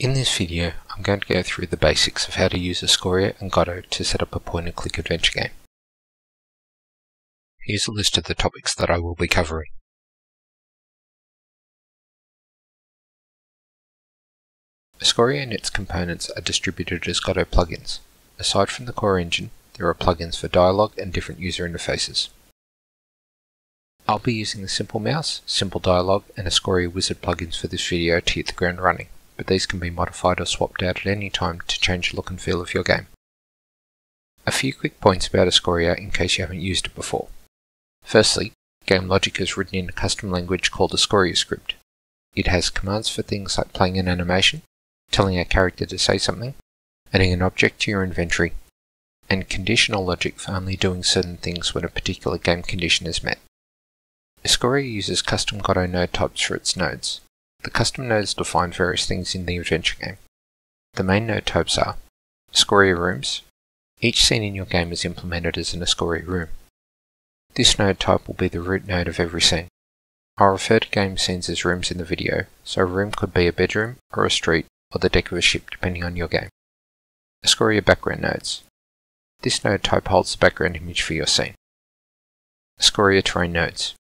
In this video, I'm going to go through the basics of how to use Escoria and Godot to set up a point-and-click adventure game. Here's a list of the topics that I will be covering. Escoria and its components are distributed as Godot plugins. Aside from the core engine, there are plugins for dialogue and different user interfaces. I'll be using the Simple Mouse, Simple Dialogue, and Escoria Wizard plugins for this video to hit the ground running but these can be modified or swapped out at any time to change the look and feel of your game. A few quick points about Escoria in case you haven't used it before. Firstly, Game Logic is written in a custom language called Escoria script. It has commands for things like playing an animation, telling a character to say something, adding an object to your inventory, and conditional logic for only doing certain things when a particular game condition is met. Escoria uses custom Godot node types for its nodes, the custom nodes define various things in the adventure game. The main node types are Escoria Rooms. Each scene in your game is implemented as an Escoria room. This node type will be the root node of every scene. I'll refer to game scenes as rooms in the video, so a room could be a bedroom, or a street, or the deck of a ship depending on your game. Escoria Background Nodes. This node type holds the background image for your scene. Escoria Terrain Nodes.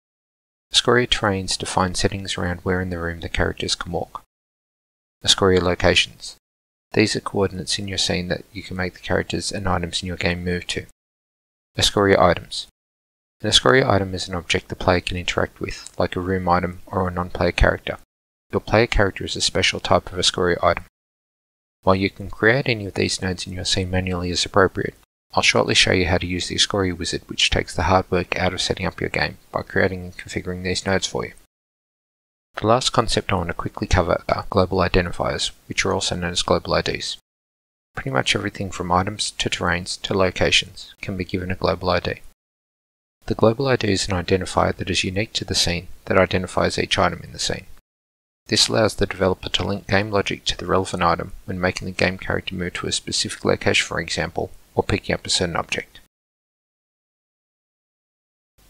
Escoria terrains define settings around where in the room the characters can walk. Escoria locations. These are coordinates in your scene that you can make the characters and items in your game move to. Escoria items. An Escoria item is an object the player can interact with, like a room item or a non-player character. Your player character is a special type of Escoria item. While you can create any of these nodes in your scene manually as appropriate, I'll shortly show you how to use the Escoria wizard which takes the hard work out of setting up your game by creating and configuring these nodes for you. The last concept I want to quickly cover are global identifiers, which are also known as global IDs. Pretty much everything from items to terrains to locations can be given a global ID. The global ID is an identifier that is unique to the scene that identifies each item in the scene. This allows the developer to link game logic to the relevant item when making the game character move to a specific location for example, or picking up a certain object.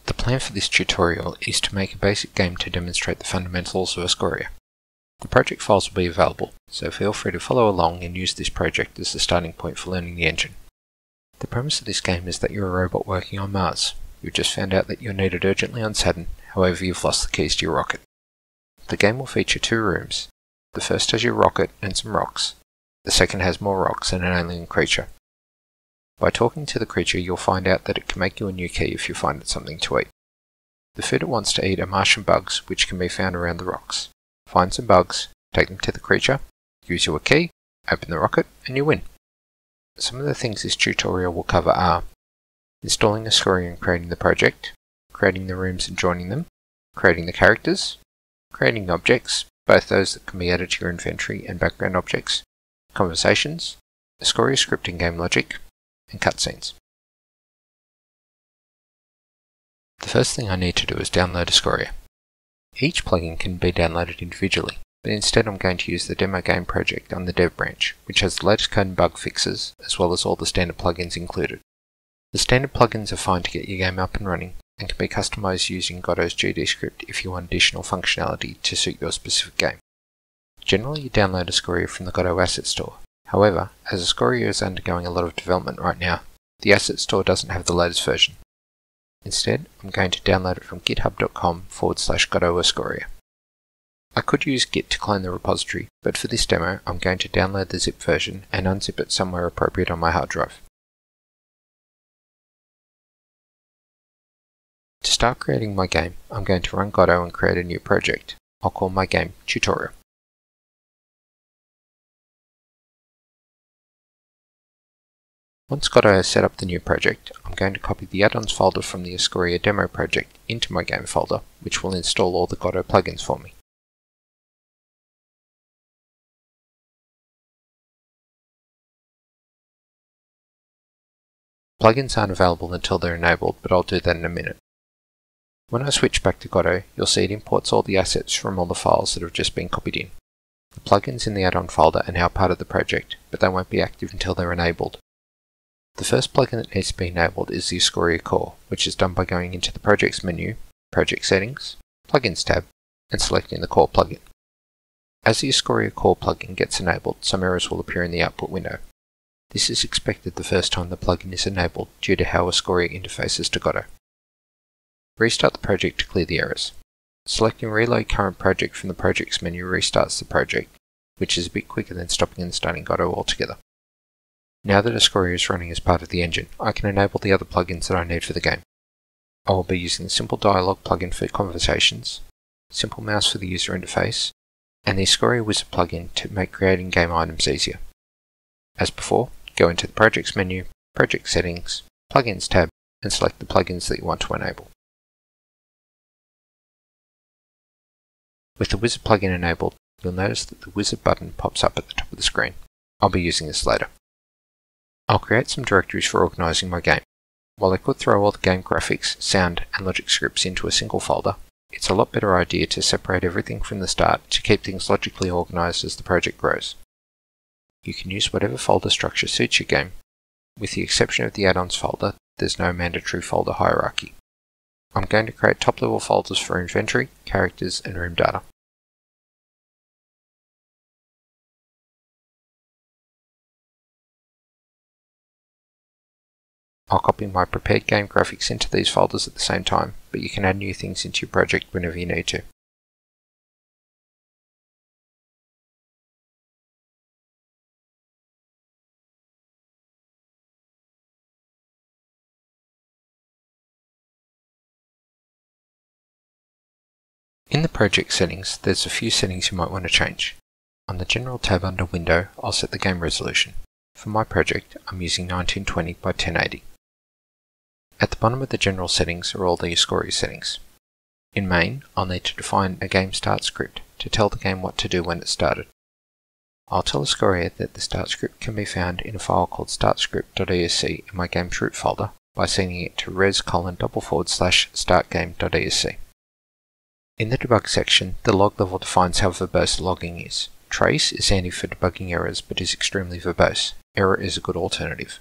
The plan for this tutorial is to make a basic game to demonstrate the fundamentals of Escoria. The project files will be available, so feel free to follow along and use this project as the starting point for learning the engine. The premise of this game is that you're a robot working on Mars. You've just found out that you're needed urgently on Saturn, however you've lost the keys to your rocket. The game will feature two rooms. The first has your rocket and some rocks. The second has more rocks and an alien creature. By talking to the creature, you'll find out that it can make you a new key if you find it something to eat. The food it wants to eat are Martian bugs, which can be found around the rocks. Find some bugs, take them to the creature, use your key, open the rocket, and you win. Some of the things this tutorial will cover are installing the Escoria and creating the project, creating the rooms and joining them, creating the characters, creating objects, both those that can be added to your inventory and background objects, conversations, Escoria scripting game logic, and cutscenes. The first thing I need to do is download Escoria. Each plugin can be downloaded individually, but instead I'm going to use the demo game project on the dev branch, which has the latest code and bug fixes, as well as all the standard plugins included. The standard plugins are fine to get your game up and running, and can be customized using Godot's GD script if you want additional functionality to suit your specific game. Generally you download Escoria from the Godot Asset Store, However, as Escoria is undergoing a lot of development right now, the asset store doesn't have the latest version. Instead, I'm going to download it from github.com forward slash Escoria. I could use Git to clone the repository, but for this demo, I'm going to download the zip version and unzip it somewhere appropriate on my hard drive. To start creating my game, I'm going to run Godot and create a new project. I'll call my game Tutorial. Once Godot has set up the new project, I'm going to copy the add-ons folder from the Escoria demo project into my game folder, which will install all the Godot plugins for me. Plugins aren't available until they're enabled, but I'll do that in a minute. When I switch back to Godot, you'll see it imports all the assets from all the files that have just been copied in. The plugins in the add-on folder are now part of the project, but they won't be active until they're enabled, the first plugin that needs to be enabled is the Escoria Core, which is done by going into the Projects menu, Project Settings, Plugins tab, and selecting the Core plugin. As the Escoria Core plugin gets enabled, some errors will appear in the output window. This is expected the first time the plugin is enabled due to how Escoria interfaces to Godot. Restart the project to clear the errors. Selecting Reload Current Project from the Projects menu restarts the project, which is a bit quicker than stopping and starting Godot altogether. Now that Escoria is running as part of the engine, I can enable the other plugins that I need for the game. I will be using the Simple Dialog plugin for conversations, Simple Mouse for the user interface, and the Escoria Wizard plugin to make creating game items easier. As before, go into the Projects menu, Project Settings, Plugins tab, and select the plugins that you want to enable. With the Wizard plugin enabled, you'll notice that the Wizard button pops up at the top of the screen. I'll be using this later. I'll create some directories for organising my game. While I could throw all the game graphics, sound, and logic scripts into a single folder, it's a lot better idea to separate everything from the start to keep things logically organised as the project grows. You can use whatever folder structure suits your game. With the exception of the add-ons folder, there's no mandatory folder hierarchy. I'm going to create top-level folders for inventory, characters, and room data. I'll copy my prepared game graphics into these folders at the same time, but you can add new things into your project whenever you need to. In the project settings, there's a few settings you might want to change. On the General tab under Window, I'll set the game resolution. For my project, I'm using 1920 by 1080. At the bottom of the general settings are all the Escoria settings. In main, I'll need to define a game start script to tell the game what to do when it started. I'll tell Escoria that the start script can be found in a file called startscript.esc in my game's root folder by sending it to res colon double forward slash startgame.esc. In the debug section, the log level defines how verbose logging is. Trace is handy for debugging errors but is extremely verbose. Error is a good alternative.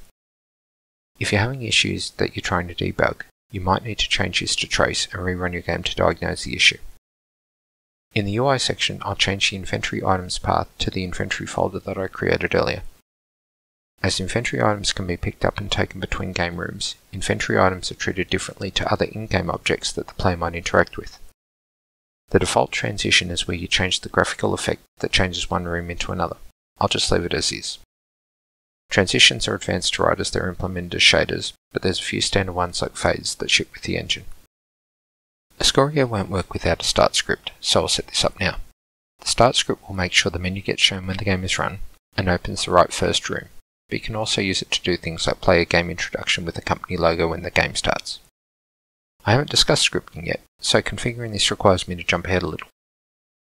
If you're having issues that you're trying to debug, you might need to change this to trace and rerun your game to diagnose the issue. In the UI section, I'll change the inventory items path to the inventory folder that I created earlier. As inventory items can be picked up and taken between game rooms, inventory items are treated differently to other in-game objects that the player might interact with. The default transition is where you change the graphical effect that changes one room into another. I'll just leave it as is. Transitions are advanced to write as they're implemented as shaders, but there's a few standard ones like fades that ship with the engine. Escoria won't work without a start script, so I'll set this up now. The start script will make sure the menu gets shown when the game is run, and opens the right first room, but you can also use it to do things like play a game introduction with the company logo when the game starts. I haven't discussed scripting yet, so configuring this requires me to jump ahead a little.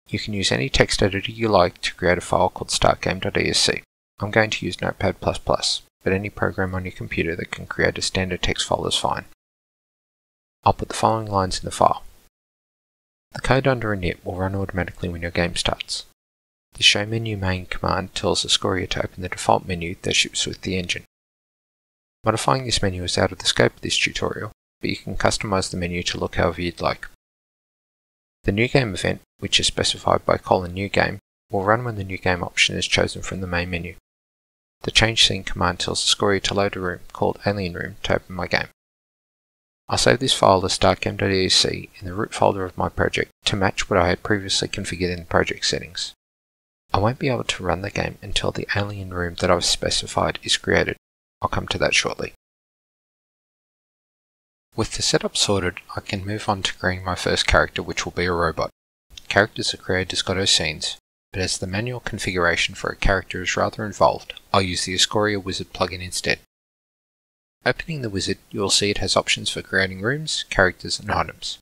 You can use any text editor you like to create a file called startgame.esc. I'm going to use Notepad++, but any program on your computer that can create a standard text file is fine. I'll put the following lines in the file. The code under init will run automatically when your game starts. The show menu main command tells the Escoria to open the default menu that ships with the engine. Modifying this menu is out of the scope of this tutorial, but you can customize the menu to look however you'd like. The new game event, which is specified by colon new game, will run when the new game option is chosen from the main menu. The change scene command tells Escoria to load a room called Alien Room to open my game. I'll save this file as startgame.exe in the root folder of my project to match what I had previously configured in the project settings. I won't be able to run the game until the alien room that I've specified is created. I'll come to that shortly. With the setup sorted, I can move on to creating my first character which will be a robot. Characters are created as Godot scenes, but as the manual configuration for a character is rather involved, I'll use the Escoria Wizard plugin instead. Opening the wizard, you will see it has options for creating rooms, characters, and items.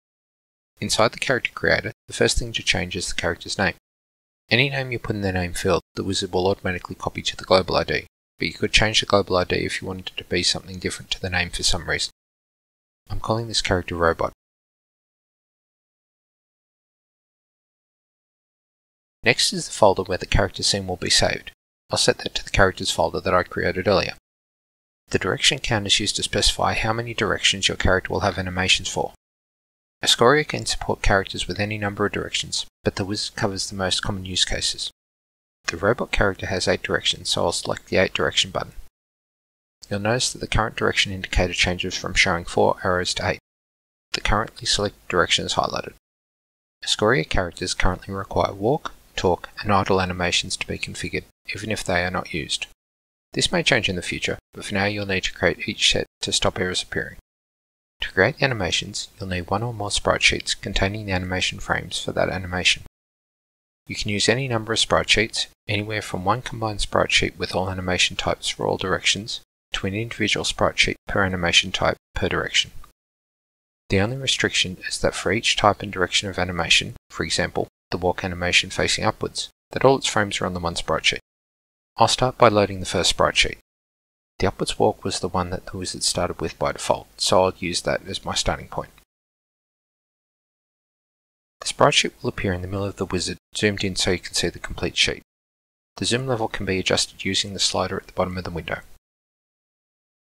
Inside the character creator, the first thing to change is the character's name. Any name you put in the name field, the wizard will automatically copy to the global ID, but you could change the global ID if you wanted it to be something different to the name for some reason. I'm calling this character Robot. Next is the folder where the character scene will be saved. I'll set that to the characters folder that I created earlier. The direction count is used to specify how many directions your character will have animations for. Escoria can support characters with any number of directions, but the wizard covers the most common use cases. The robot character has 8 directions, so I'll select the 8 direction button. You'll notice that the current direction indicator changes from showing 4 arrows to 8. The currently selected direction is highlighted. Escoria characters currently require walk, talk, and idle animations to be configured, even if they are not used. This may change in the future, but for now you'll need to create each set to stop errors appearing. To create the animations, you'll need one or more sprite sheets containing the animation frames for that animation. You can use any number of sprite sheets, anywhere from one combined sprite sheet with all animation types for all directions, to an individual sprite sheet per animation type per direction. The only restriction is that for each type and direction of animation, for example, the walk animation facing upwards, that all its frames are on the one sprite sheet. I'll start by loading the first sprite sheet. The upwards walk was the one that the wizard started with by default, so I'll use that as my starting point. The sprite sheet will appear in the middle of the wizard, zoomed in so you can see the complete sheet. The zoom level can be adjusted using the slider at the bottom of the window.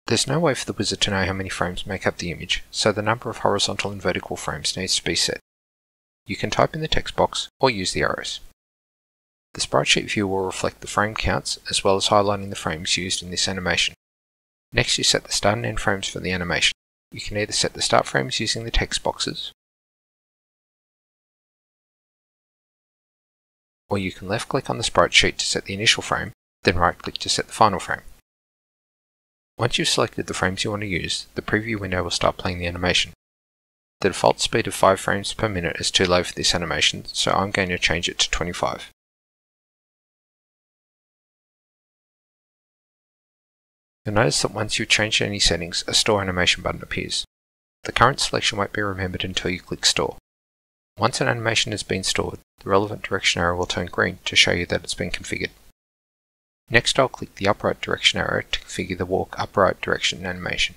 There's no way for the wizard to know how many frames make up the image, so the number of horizontal and vertical frames needs to be set. You can type in the text box or use the arrows. The sprite sheet view will reflect the frame counts as well as highlighting the frames used in this animation. Next you set the start and end frames for the animation. You can either set the start frames using the text boxes, or you can left click on the sprite sheet to set the initial frame, then right click to set the final frame. Once you've selected the frames you want to use, the preview window will start playing the animation. The default speed of 5 frames per minute is too low for this animation, so I'm going to change it to 25. You'll notice that once you've changed any settings, a Store Animation button appears. The current selection won't be remembered until you click Store. Once an animation has been stored, the relevant direction arrow will turn green to show you that it's been configured. Next I'll click the upright direction arrow to configure the walk upright direction animation.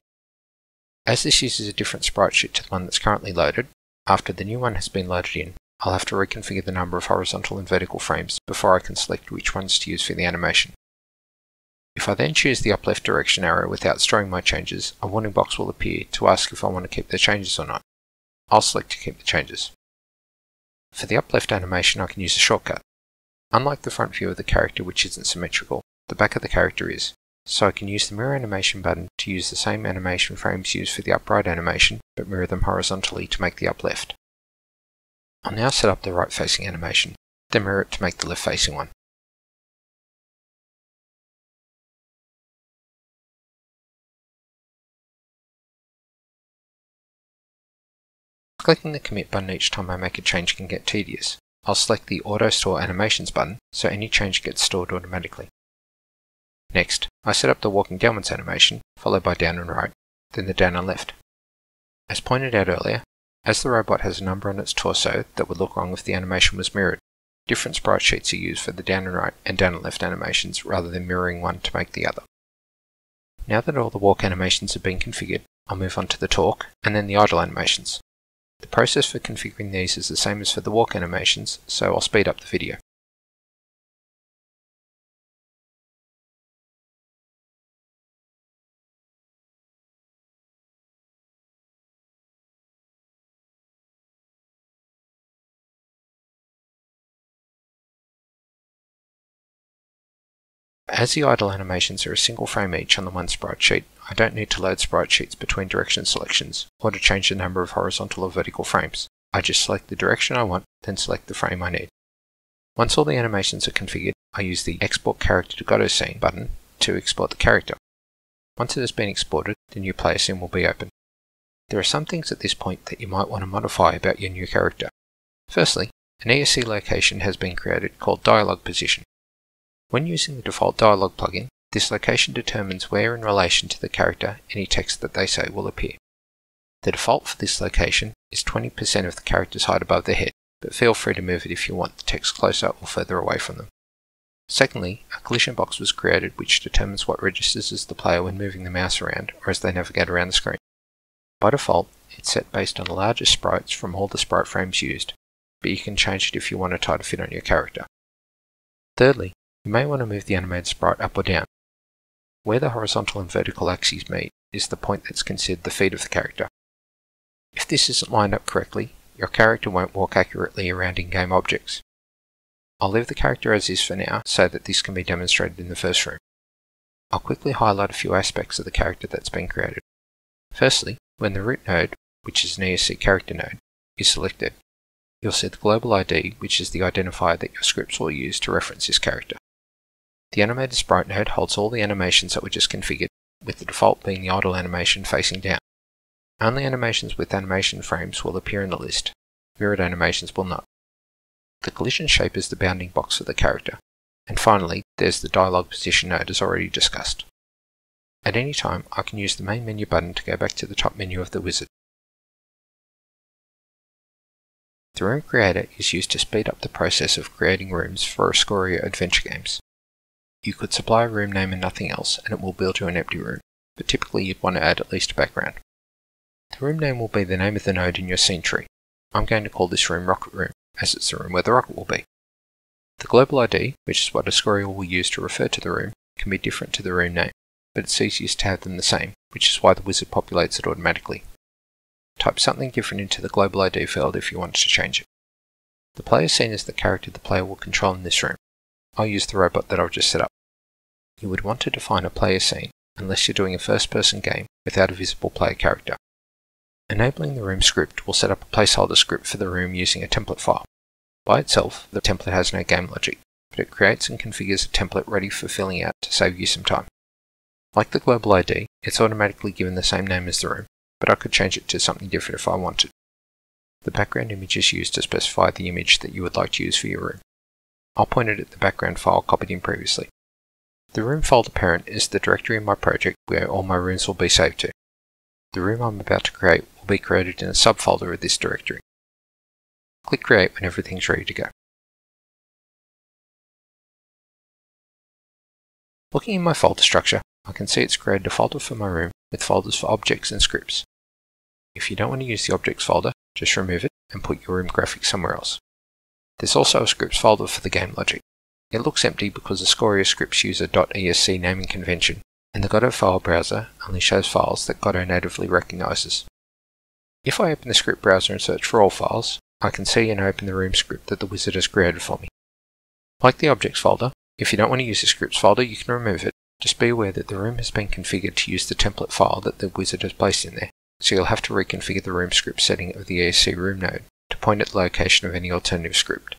As this uses a different sprite sheet to the one that's currently loaded, after the new one has been loaded in, I'll have to reconfigure the number of horizontal and vertical frames before I can select which ones to use for the animation. If I then choose the up left direction arrow without storing my changes, a warning box will appear to ask if I want to keep the changes or not. I'll select to keep the changes. For the up left animation I can use a shortcut. Unlike the front view of the character which isn't symmetrical, the back of the character is, so I can use the mirror animation button to use the same animation frames used for the upright animation, but mirror them horizontally to make the up left. I'll now set up the right facing animation, then mirror it to make the left facing one. Clicking the commit button each time I make a change can get tedious. I'll select the Auto Store Animations button so any change gets stored automatically. Next, I set up the walking downwards animation, followed by down and right, then the down and left. As pointed out earlier, as the robot has a number on its torso that would look wrong if the animation was mirrored, different sprite sheets are used for the down and right and down and left animations rather than mirroring one to make the other. Now that all the walk animations have been configured, I'll move on to the talk and then the idle animations. The process for configuring these is the same as for the walk animations, so I'll speed up the video. As the idle animations are a single frame each on the one sprite sheet, I don't need to load sprite sheets between direction selections, or to change the number of horizontal or vertical frames. I just select the direction I want, then select the frame I need. Once all the animations are configured, I use the Export Character to Godot Scene button to export the character. Once it has been exported, the new player scene will be open. There are some things at this point that you might want to modify about your new character. Firstly, an ESC location has been created called Dialog Position. When using the default dialog plugin, this location determines where in relation to the character any text that they say will appear. The default for this location is 20% of the character's height above their head, but feel free to move it if you want the text closer or further away from them. Secondly, a collision box was created which determines what registers as the player when moving the mouse around or as they navigate around the screen. By default, it's set based on the largest sprites from all the sprite frames used, but you can change it if you want a tie to fit on your character. Thirdly, you may want to move the animated sprite up or down, where the horizontal and vertical axes meet is the point that's considered the feet of the character. If this isn't lined up correctly, your character won't walk accurately around in-game objects. I'll leave the character as is for now so that this can be demonstrated in the first room. I'll quickly highlight a few aspects of the character that's been created. Firstly, when the root node, which is an ESC character node, is selected, you'll see the global ID, which is the identifier that your scripts will use to reference this character. The animated sprite node holds all the animations that were just configured, with the default being the idle animation facing down. Only animations with animation frames will appear in the list. Mirrored animations will not. The collision shape is the bounding box for the character. And finally, there's the dialog position node as already discussed. At any time, I can use the main menu button to go back to the top menu of the wizard. The Room Creator is used to speed up the process of creating rooms for Escoria adventure games. You could supply a room name and nothing else, and it will build you an empty room, but typically you'd want to add at least a background. The room name will be the name of the node in your scene tree. I'm going to call this room Rocket Room, as it's the room where the rocket will be. The global ID, which is what Escoria will use to refer to the room, can be different to the room name, but it's easiest to have them the same, which is why the wizard populates it automatically. Type something different into the global ID field if you want to change it. The player scene is the character the player will control in this room. I'll use the robot that I've just set up. You would want to define a player scene unless you're doing a first person game without a visible player character. Enabling the room script will set up a placeholder script for the room using a template file. By itself, the template has no game logic, but it creates and configures a template ready for filling out to save you some time. Like the global ID, it's automatically given the same name as the room, but I could change it to something different if I wanted. The background image is used to specify the image that you would like to use for your room. I'll point it at the background file copied in previously. The room folder parent is the directory in my project where all my rooms will be saved to. The room I'm about to create will be created in a subfolder of this directory. Click Create when everything's ready to go. Looking in my folder structure, I can see it's created a folder for my room with folders for objects and scripts. If you don't want to use the objects folder, just remove it and put your room graphics somewhere else. There's also a scripts folder for the game logic. It looks empty because the Escoria scripts use a .esc naming convention and the Godot file browser only shows files that Godot natively recognizes. If I open the script browser and search for all files, I can see and open the room script that the wizard has created for me. Like the objects folder, if you don't want to use the scripts folder, you can remove it. Just be aware that the room has been configured to use the template file that the wizard has placed in there, so you'll have to reconfigure the room script setting of the ESC room node to point at the location of any alternative script.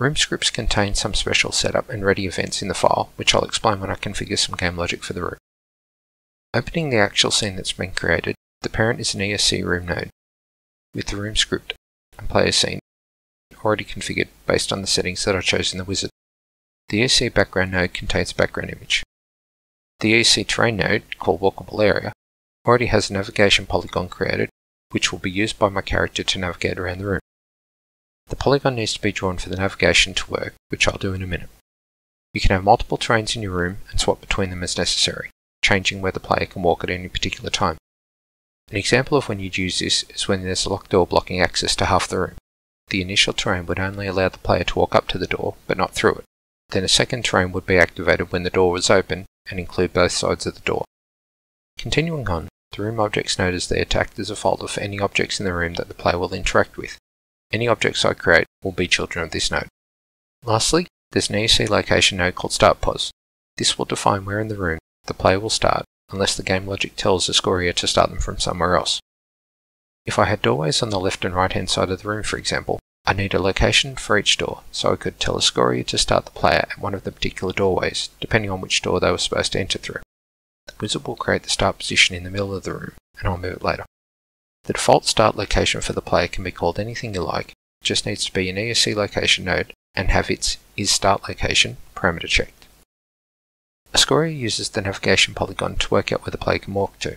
Room scripts contain some special setup and ready events in the file, which I'll explain when I configure some game logic for the room. Opening the actual scene that's been created, the parent is an ESC room node, with the room script and player scene already configured based on the settings that I chose in the wizard. The ESC background node contains a background image. The ESC terrain node, called walkable area, already has a navigation polygon created, which will be used by my character to navigate around the room. The polygon needs to be drawn for the navigation to work, which I'll do in a minute. You can have multiple terrains in your room and swap between them as necessary, changing where the player can walk at any particular time. An example of when you'd use this is when there's a locked door blocking access to half the room. The initial terrain would only allow the player to walk up to the door, but not through it. Then a second terrain would be activated when the door was open and include both sides of the door. Continuing on, the room objects node is there to act as a folder for any objects in the room that the player will interact with. Any objects I create will be children of this node. Lastly, there's an ESC location node called StartPos. This will define where in the room the player will start unless the game logic tells Escoria to start them from somewhere else. If I had doorways on the left and right hand side of the room for example, I need a location for each door, so I could tell Escoria to start the player at one of the particular doorways, depending on which door they were supposed to enter through. The wizard will create the start position in the middle of the room, and I'll move it later. The default start location for the player can be called anything you like, it just needs to be an ESC location node and have its isStartLocation parameter checked. Escoria uses the navigation polygon to work out where the player can walk to.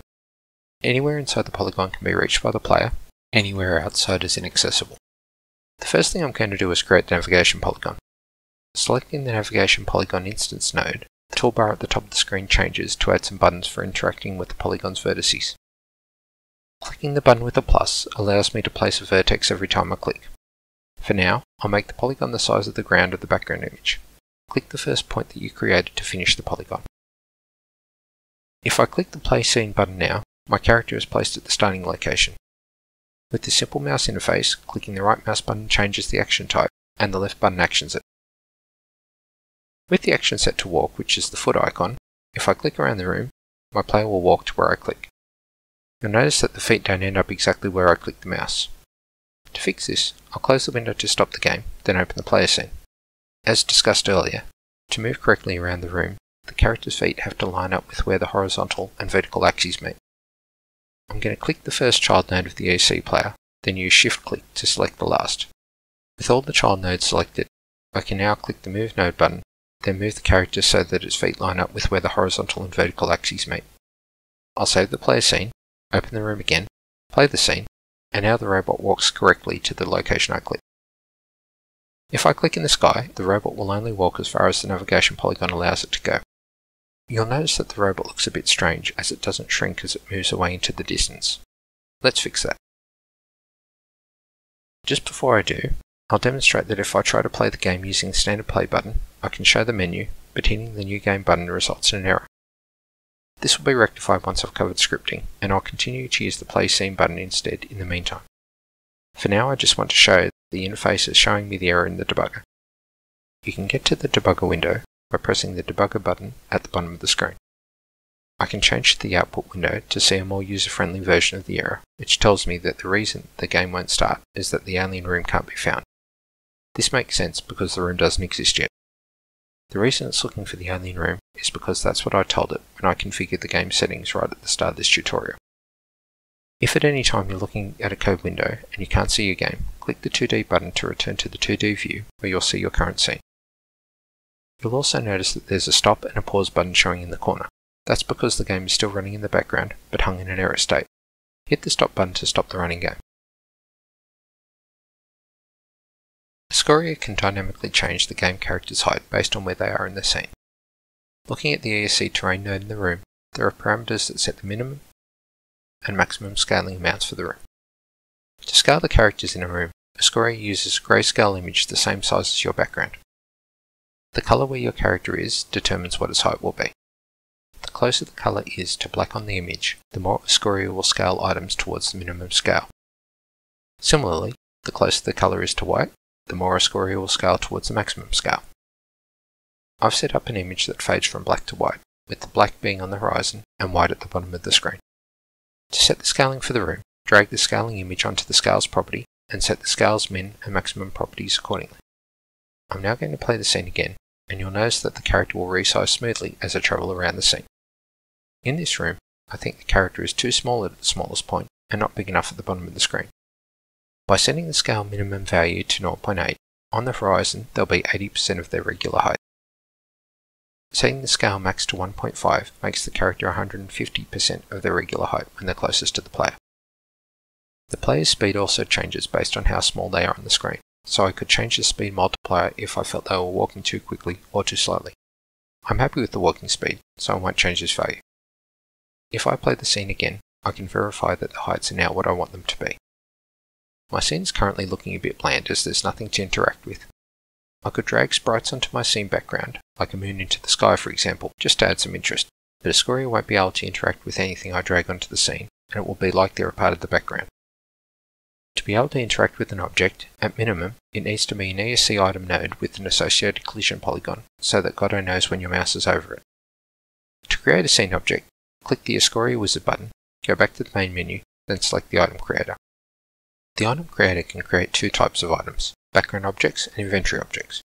Anywhere inside the polygon can be reached by the player, anywhere outside is inaccessible. The first thing I'm going to do is create the navigation polygon. Selecting the navigation polygon instance node, the toolbar at the top of the screen changes to add some buttons for interacting with the polygon's vertices. Clicking the button with a plus allows me to place a vertex every time I click. For now, I'll make the polygon the size of the ground of the background image. Click the first point that you created to finish the polygon. If I click the Play Scene button now, my character is placed at the starting location. With the simple mouse interface, clicking the right mouse button changes the action type, and the left button actions it. With the action set to walk, which is the foot icon, if I click around the room, my player will walk to where I click. You'll notice that the feet don't end up exactly where I click the mouse. To fix this, I'll close the window to stop the game, then open the player scene. As discussed earlier, to move correctly around the room, the character's feet have to line up with where the horizontal and vertical axes meet. I'm going to click the first child node of the ESC player, then use shift click to select the last. With all the child nodes selected, I can now click the move node button, then move the character so that its feet line up with where the horizontal and vertical axes meet. I'll save the player scene, open the room again, play the scene, and now the robot walks correctly to the location I clicked. If I click in the sky, the robot will only walk as far as the navigation polygon allows it to go. You'll notice that the robot looks a bit strange as it doesn't shrink as it moves away into the distance. Let's fix that. Just before I do, I'll demonstrate that if I try to play the game using the standard play button, I can show the menu, but hitting the new game button results in an error. This will be rectified once I've covered scripting, and I'll continue to use the play scene button instead in the meantime. For now I just want to show the interface is showing me the error in the debugger. You can get to the debugger window by pressing the debugger button at the bottom of the screen. I can change the output window to see a more user-friendly version of the error, which tells me that the reason the game won't start is that the alien room can't be found. This makes sense because the room doesn't exist yet. The reason it's looking for the alien room is because that's what I told it when I configured the game settings right at the start of this tutorial. If at any time you're looking at a code window and you can't see your game, click the 2D button to return to the 2D view where you'll see your current scene. You'll also notice that there's a stop and a pause button showing in the corner. That's because the game is still running in the background but hung in an error state. Hit the stop button to stop the running game. Escoria can dynamically change the game character's height based on where they are in the scene. Looking at the ESC terrain node in the room, there are parameters that set the minimum and maximum scaling amounts for the room. To scale the characters in a room, Escoria uses a grayscale image the same size as your background. The colour where your character is determines what its height will be. The closer the colour is to black on the image, the more Escoria will scale items towards the minimum scale. Similarly, the closer the colour is to white, the more Escoria will scale towards the maximum scale. I've set up an image that fades from black to white, with the black being on the horizon and white at the bottom of the screen. To set the scaling for the room, drag the scaling image onto the scales property and set the scales min and maximum properties accordingly. I'm now going to play the scene again, and you'll notice that the character will resize smoothly as I travel around the scene. In this room, I think the character is too small at the smallest point and not big enough at the bottom of the screen. By setting the scale minimum value to 0.8, on the horizon they'll be 80% of their regular height. Setting the scale max to 1.5 makes the character 150% of their regular height when they're closest to the player. The player's speed also changes based on how small they are on the screen, so I could change the speed multiplier if I felt they were walking too quickly or too slowly. I'm happy with the walking speed, so I won't change this value. If I play the scene again, I can verify that the heights are now what I want them to be. My scene is currently looking a bit bland as there's nothing to interact with. I could drag sprites onto my scene background, like a moon into the sky for example, just to add some interest, but Escoria won't be able to interact with anything I drag onto the scene, and it will be like they're a part of the background. To be able to interact with an object, at minimum, it needs to be an ESC item node with an associated collision polygon, so that Godot knows when your mouse is over it. To create a scene object, click the Escoria wizard button, go back to the main menu, then select the item creator. The item creator can create two types of items, background objects and inventory objects.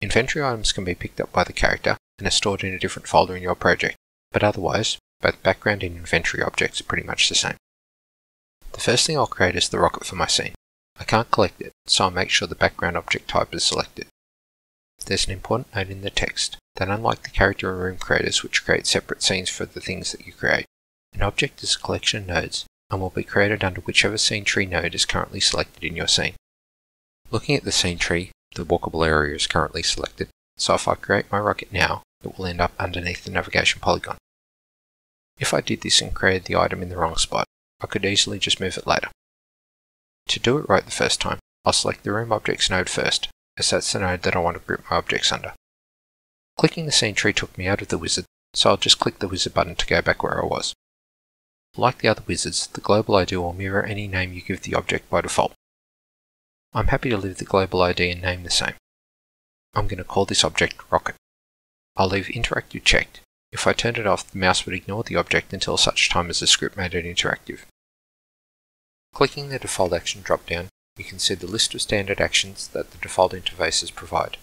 Inventory items can be picked up by the character and are stored in a different folder in your project, but otherwise, both background and inventory objects are pretty much the same. The first thing I'll create is the rocket for my scene. I can't collect it, so I'll make sure the background object type is selected. There's an important note in the text that unlike the character and room creators which create separate scenes for the things that you create, an object is a collection of nodes and will be created under whichever scene tree node is currently selected in your scene. Looking at the scene tree, the walkable area is currently selected, so if I create my rocket now, it will end up underneath the navigation polygon. If I did this and created the item in the wrong spot, I could easily just move it later. To do it right the first time, I'll select the Room Objects node first, as that's the node that I want to group my objects under. Clicking the scene tree took me out of the wizard, so I'll just click the wizard button to go back where I was. Like the other wizards, the global ID will mirror any name you give the object by default. I'm happy to leave the global ID and name the same. I'm going to call this object rocket. I'll leave interactive checked. If I turned it off, the mouse would ignore the object until such time as the script made it interactive. Clicking the default action drop-down, you can see the list of standard actions that the default interfaces provide.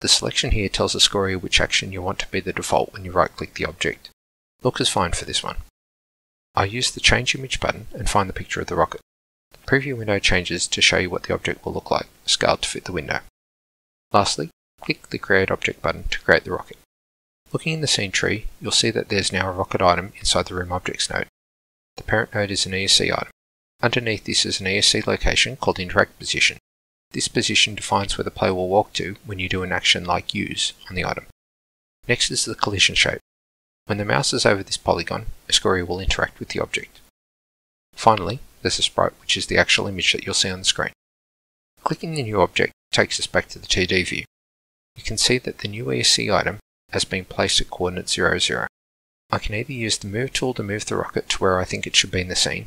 The selection here tells Escoria which action you want to be the default when you right-click the object. Look is fine for this one. I use the Change Image button and find the picture of the rocket. The preview window changes to show you what the object will look like, scaled to fit the window. Lastly, click the Create Object button to create the rocket. Looking in the scene tree, you'll see that there's now a rocket item inside the Room Objects node. The parent node is an ESC item. Underneath this is an ESC location called Interact Position. This position defines where the player will walk to when you do an action like Use on the item. Next is the collision shape. When the mouse is over this polygon, Escoria will interact with the object. Finally, there's a sprite which is the actual image that you'll see on the screen. Clicking the new object takes us back to the 2D view. You can see that the new ESC item has been placed at coordinate 0, 0. I can either use the move tool to move the rocket to where I think it should be in the scene,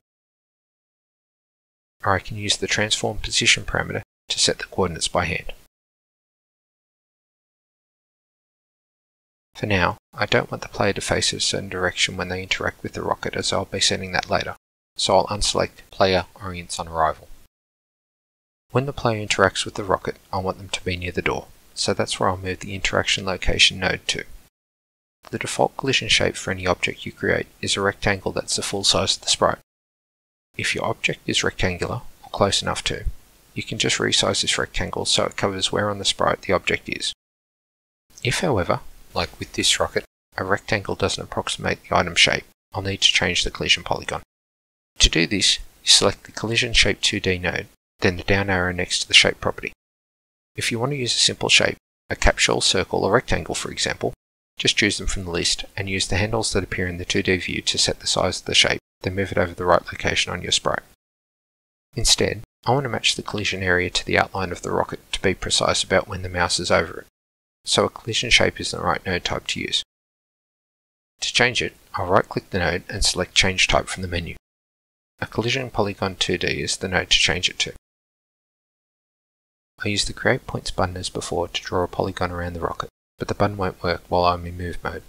or I can use the transform position parameter to set the coordinates by hand. For now, I don't want the player to face a certain direction when they interact with the rocket as I'll be setting that later, so I'll unselect Player Orients on Arrival. When the player interacts with the rocket, I want them to be near the door, so that's where I'll move the interaction location node to. The default collision shape for any object you create is a rectangle that's the full size of the sprite. If your object is rectangular, or close enough to, you can just resize this rectangle so it covers where on the sprite the object is. If however, like with this rocket, a rectangle doesn't approximate the item shape, I'll need to change the collision polygon. To do this, you select the Collision Shape 2D node, then the down arrow next to the shape property. If you want to use a simple shape, a capsule, circle or rectangle for example, just choose them from the list and use the handles that appear in the 2D view to set the size of the shape, then move it over the right location on your sprite. Instead, I want to match the collision area to the outline of the rocket to be precise about when the mouse is over it, so a collision shape is the right node type to use. To change it, I'll right click the node and select Change Type from the menu. A collision polygon 2D is the node to change it to. I use the Create Points button as before to draw a polygon around the rocket, but the button won't work while I'm in Move mode.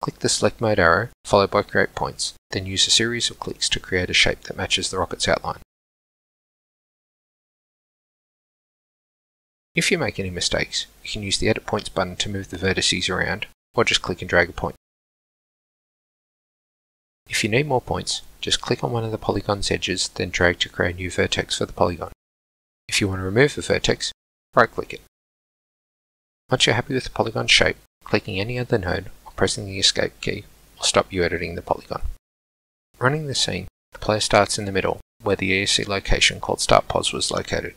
Click the Select Mode arrow, followed by Create Points, then use a series of clicks to create a shape that matches the rocket's outline. If you make any mistakes, you can use the Edit Points button to move the vertices around, or just click and drag a point. If you need more points, just click on one of the polygon's edges, then drag to create a new vertex for the polygon. If you want to remove the vertex, right-click it. Once you're happy with the polygon shape, clicking any other node or pressing the escape key will stop you editing the polygon. Running the scene, the player starts in the middle, where the ESC location called Start Pos was located.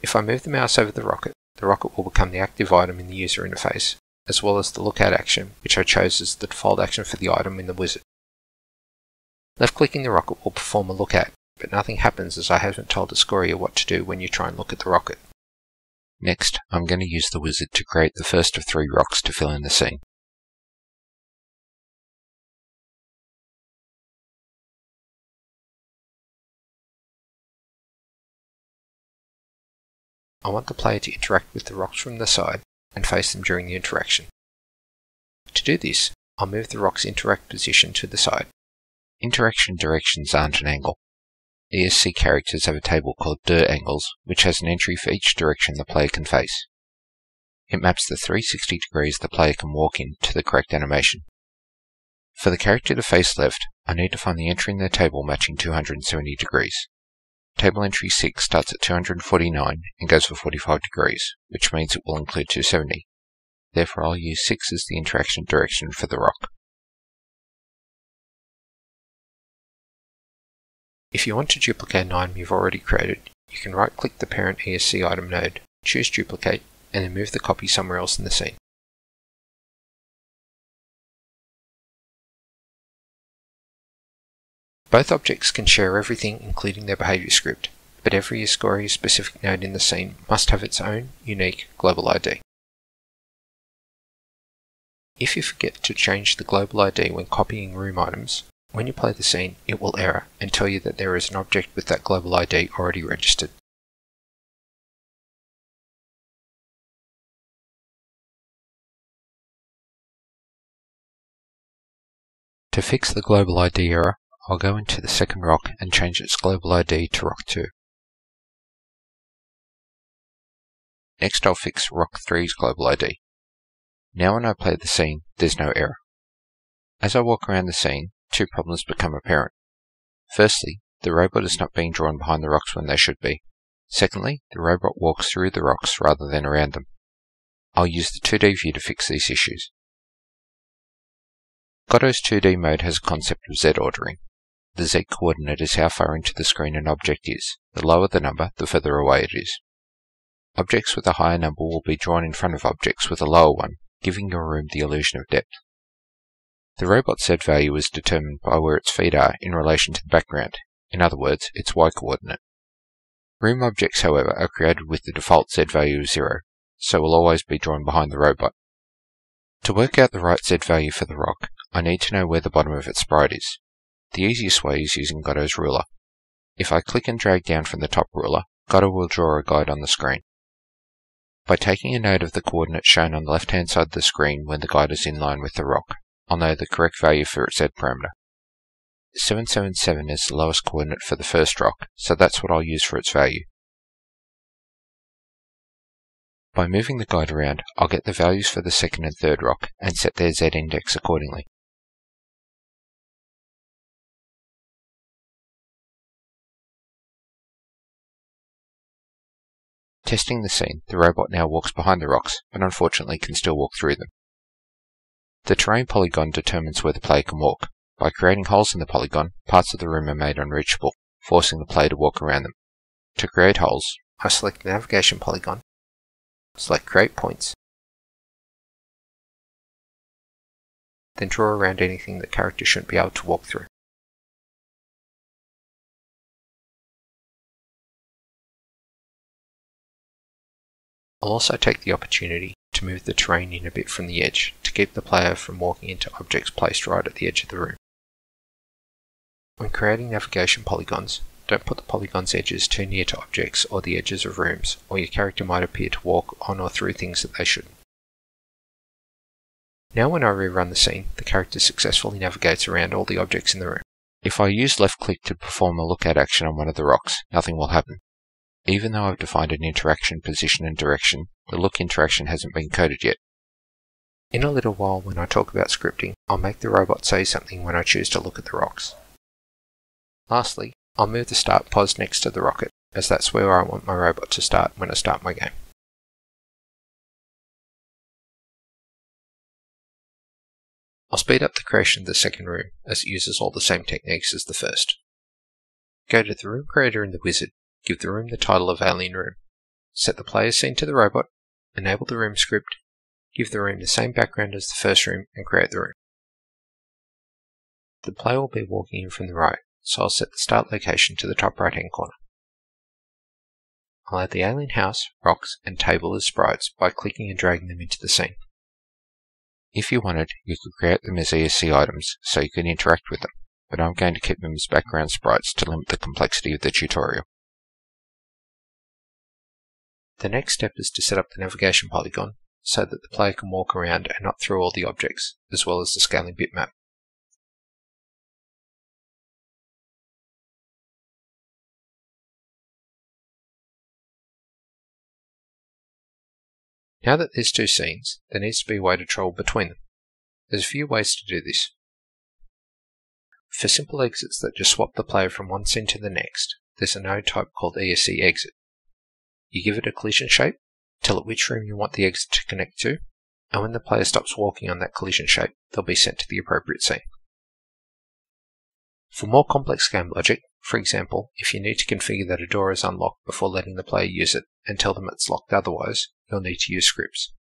If I move the mouse over the rocket, the rocket will become the active item in the user interface, as well as the lookout action, which I chose as the default action for the item in the wizard. Left-clicking the rocket will perform a lookout, but nothing happens as I haven't told Escoria what to do when you try and look at the rocket. Next, I'm going to use the wizard to create the first of three rocks to fill in the scene. I want the player to interact with the rocks from the side and face them during the interaction. To do this, I'll move the rock's interact position to the side. Interaction directions aren't an angle. ESC characters have a table called dir angles, which has an entry for each direction the player can face. It maps the 360 degrees the player can walk in to the correct animation. For the character to face left, I need to find the entry in the table matching 270 degrees. Table entry 6 starts at 249 and goes for 45 degrees, which means it will include 270. Therefore I'll use 6 as the interaction direction for the rock. If you want to duplicate an item you've already created, you can right-click the parent ESC item node, choose Duplicate, and then move the copy somewhere else in the scene. Both objects can share everything including their behavior script, but every Escoria specific node in the scene must have its own unique global ID. If you forget to change the global ID when copying room items, when you play the scene, it will error and tell you that there is an object with that global ID already registered. To fix the global ID error, I'll go into the second rock and change its global ID to rock 2. Next I'll fix rock 3's global ID. Now when I play the scene, there's no error. As I walk around the scene, two problems become apparent. Firstly, the robot is not being drawn behind the rocks when they should be. Secondly, the robot walks through the rocks rather than around them. I'll use the 2D view to fix these issues. Godot's 2D mode has a concept of Z ordering. The Z coordinate is how far into the screen an object is. The lower the number, the further away it is. Objects with a higher number will be drawn in front of objects with a lower one, giving your room the illusion of depth. The robot's Z value is determined by where its feet are in relation to the background, in other words, its Y coordinate. Room objects, however, are created with the default Z value of 0, so will always be drawn behind the robot. To work out the right Z value for the rock, I need to know where the bottom of its sprite is. The easiest way is using Godot's ruler. If I click and drag down from the top ruler, Godot will draw a guide on the screen. By taking a note of the coordinates shown on the left-hand side of the screen when the guide is in line with the rock, I'll know the correct value for its Z parameter. 777 is the lowest coordinate for the first rock, so that's what I'll use for its value. By moving the guide around, I'll get the values for the second and third rock, and set their Z index accordingly. Testing the scene, the robot now walks behind the rocks, but unfortunately can still walk through them. The terrain polygon determines where the player can walk. By creating holes in the polygon, parts of the room are made unreachable, forcing the player to walk around them. To create holes, I select the navigation polygon, select Create Points, then draw around anything the character shouldn't be able to walk through. I'll also take the opportunity to move the terrain in a bit from the edge to keep the player from walking into objects placed right at the edge of the room. When creating navigation polygons, don't put the polygon's edges too near to objects or the edges of rooms, or your character might appear to walk on or through things that they shouldn't. Now when I rerun the scene, the character successfully navigates around all the objects in the room. If I use left click to perform a lookout action on one of the rocks, nothing will happen. Even though I've defined an interaction position and direction, the look interaction hasn't been coded yet. In a little while when I talk about scripting, I'll make the robot say something when I choose to look at the rocks. Lastly, I'll move the start pos next to the rocket, as that's where I want my robot to start when I start my game. I'll speed up the creation of the second room, as it uses all the same techniques as the first. Go to the room creator in the wizard Give the room the title of Alien Room. Set the player scene to the robot, enable the room script, give the room the same background as the first room, and create the room. The player will be walking in from the right, so I'll set the start location to the top right hand corner. I'll add the alien house, rocks, and table as sprites by clicking and dragging them into the scene. If you wanted, you could create them as ESC items so you can interact with them, but I'm going to keep them as background sprites to limit the complexity of the tutorial. The next step is to set up the navigation polygon so that the player can walk around and not through all the objects, as well as the scaling bitmap. Now that there's two scenes, there needs to be a way to travel between them. There's a few ways to do this. For simple exits that just swap the player from one scene to the next, there's a node type called ESC exit. You give it a collision shape, tell it which room you want the exit to connect to, and when the player stops walking on that collision shape, they'll be sent to the appropriate scene. For more complex game logic, for example, if you need to configure that a door is unlocked before letting the player use it and tell them it's locked otherwise, you'll need to use scripts.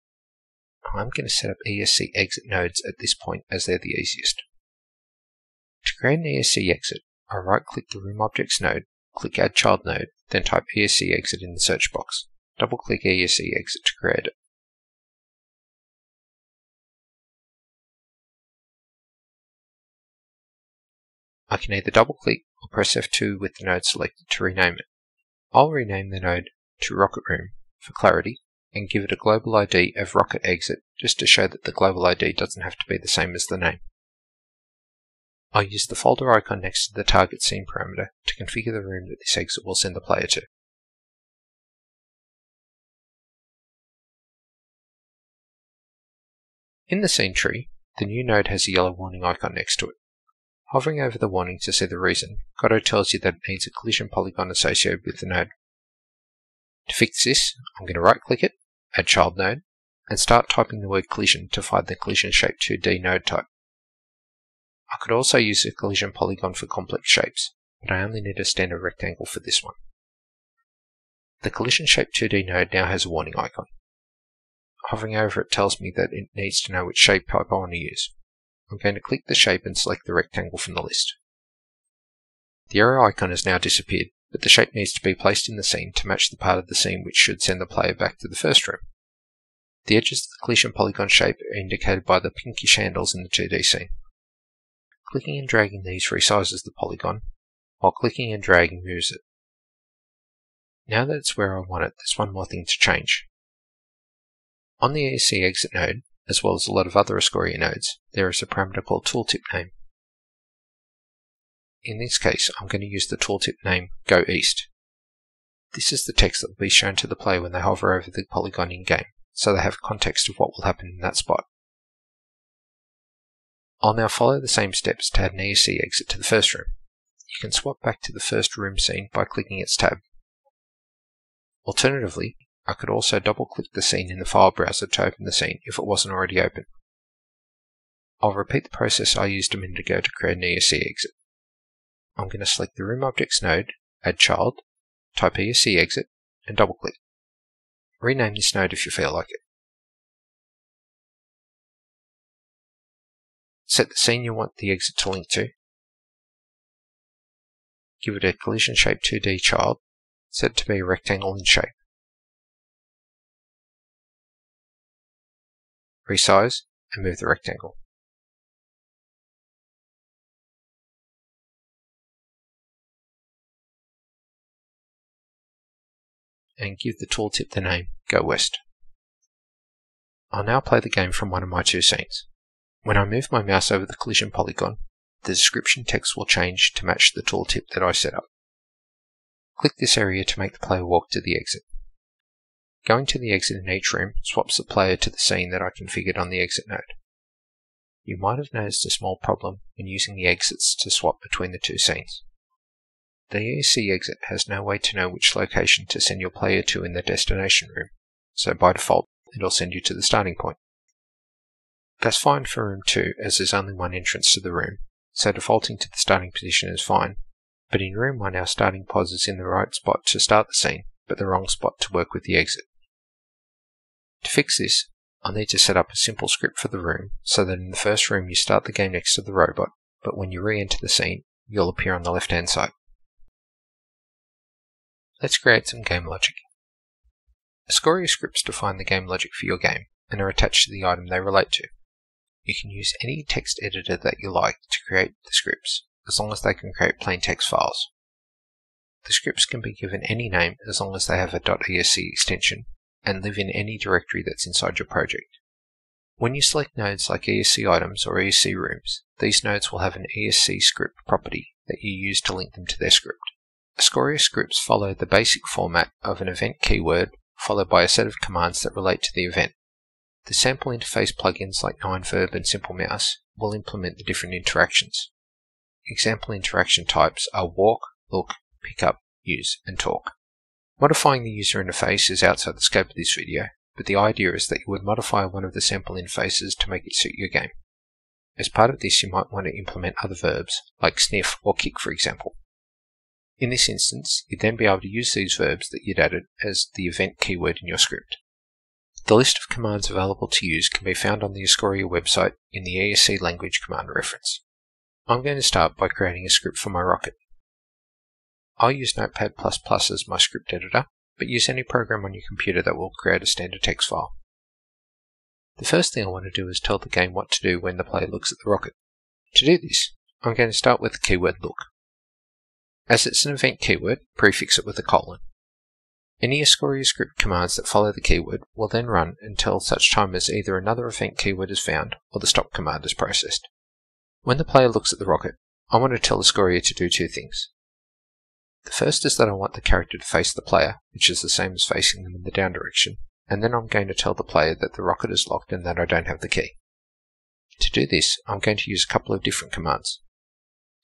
I'm going to set up ESC exit nodes at this point as they're the easiest. To create an ESC exit, I right click the room objects node click Add Child Node, then type ESC Exit in the search box. Double-click ESC Exit to create it. I can either double-click or press F2 with the node selected to rename it. I'll rename the node to Rocket Room for clarity and give it a global ID of Rocket Exit just to show that the global ID doesn't have to be the same as the name. I'll use the folder icon next to the target scene parameter to configure the room that this exit will send the player to. In the scene tree, the new node has a yellow warning icon next to it. Hovering over the warning to see the reason, Godot tells you that it needs a collision polygon associated with the node. To fix this, I'm going to right click it, add child node, and start typing the word collision to find the collision shape 2D node type. I could also use a collision polygon for complex shapes, but I only need a standard rectangle for this one. The collision shape 2D node now has a warning icon. Hovering over it tells me that it needs to know which shape type I want to use. I'm going to click the shape and select the rectangle from the list. The arrow icon has now disappeared, but the shape needs to be placed in the scene to match the part of the scene which should send the player back to the first room. The edges of the collision polygon shape are indicated by the pinkish handles in the 2D scene. Clicking and dragging these resizes the polygon, while clicking and dragging moves it. Now that it's where I want it, there's one more thing to change. On the ESC exit node, as well as a lot of other Escoria nodes, there is a parameter called tooltip name. In this case, I'm going to use the tooltip name go east. This is the text that will be shown to the player when they hover over the polygon in game, so they have context of what will happen in that spot. I'll now follow the same steps to add an ESC exit to the first room. You can swap back to the first room scene by clicking its tab. Alternatively, I could also double click the scene in the file browser to open the scene if it wasn't already open. I'll repeat the process I used a minute ago to create an ESC exit. I'm going to select the Room Objects node, add child, type ESC exit, and double click. Rename this node if you feel like it. Set the scene you want the exit to link to. Give it a collision shape 2D child, set to be a rectangle in shape. resize, and move the rectangle. And give the tooltip the name Go West. I'll now play the game from one of my two scenes. When I move my mouse over the collision polygon, the description text will change to match the tooltip that I set up. Click this area to make the player walk to the exit. Going to the exit in each room swaps the player to the scene that I configured on the exit node. You might have noticed a small problem when using the exits to swap between the two scenes. The ESC exit has no way to know which location to send your player to in the destination room, so by default it'll send you to the starting point. That's fine for room 2 as there's only one entrance to the room, so defaulting to the starting position is fine, but in room 1 our starting pos is in the right spot to start the scene, but the wrong spot to work with the exit. To fix this, I'll need to set up a simple script for the room so that in the first room you start the game next to the robot, but when you re-enter the scene, you'll appear on the left-hand side. Let's create some game logic. Escoria scripts define the game logic for your game and are attached to the item they relate to. You can use any text editor that you like to create the scripts, as long as they can create plain text files. The scripts can be given any name as long as they have a .esc extension and live in any directory that's inside your project. When you select nodes like ESC items or ESC rooms, these nodes will have an ESC script property that you use to link them to their script. Escoria scripts follow the basic format of an event keyword followed by a set of commands that relate to the event. The sample interface plugins like 9verb and Simple Mouse will implement the different interactions. Example interaction types are walk, look, pick up, use, and talk. Modifying the user interface is outside the scope of this video, but the idea is that you would modify one of the sample interfaces to make it suit your game. As part of this, you might want to implement other verbs, like sniff or kick for example. In this instance, you'd then be able to use these verbs that you'd added as the event keyword in your script. The list of commands available to use can be found on the Escoria website in the ESC language command reference. I'm going to start by creating a script for my rocket. I'll use Notepad++ as my script editor, but use any program on your computer that will create a standard text file. The first thing I want to do is tell the game what to do when the player looks at the rocket. To do this, I'm going to start with the keyword look. As it's an event keyword, prefix it with a colon. Any Escoria script commands that follow the keyword will then run until such time as either another event keyword is found or the stop command is processed. When the player looks at the rocket, I want to tell Escoria to do two things. The first is that I want the character to face the player, which is the same as facing them in the down direction, and then I'm going to tell the player that the rocket is locked and that I don't have the key. To do this, I'm going to use a couple of different commands.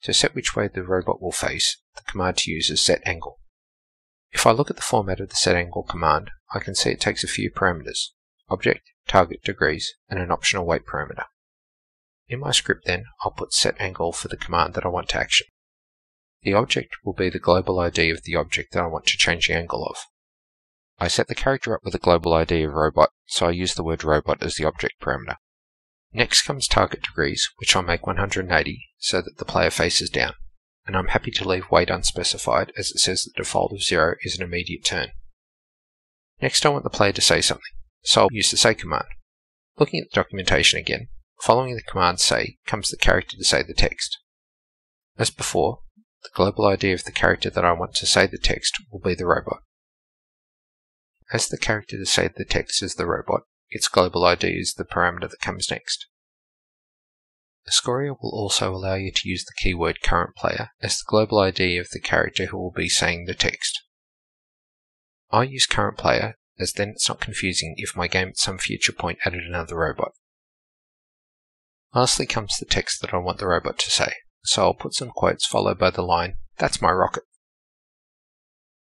To set which way the robot will face, the command to use is set angle. If I look at the format of the set angle command, I can see it takes a few parameters, object, target degrees, and an optional weight parameter. In my script then, I'll put set angle for the command that I want to action. The object will be the global ID of the object that I want to change the angle of. I set the character up with a global ID of robot, so I use the word robot as the object parameter. Next comes target degrees, which I'll make 180 so that the player faces down, and I'm happy to leave weight unspecified as it says the default of 0 is an immediate turn. Next I want the player to say something, so I'll use the say command. Looking at the documentation again, following the command say comes the character to say the text. As before, the global ID of the character that I want to say the text will be the robot. As the character to say the text is the robot, its global ID is the parameter that comes next. Escoria will also allow you to use the keyword current player as the global ID of the character who will be saying the text. I use current player as then it's not confusing if my game at some future point added another robot. Lastly comes the text that I want the robot to say, so I'll put some quotes followed by the line, that's my rocket.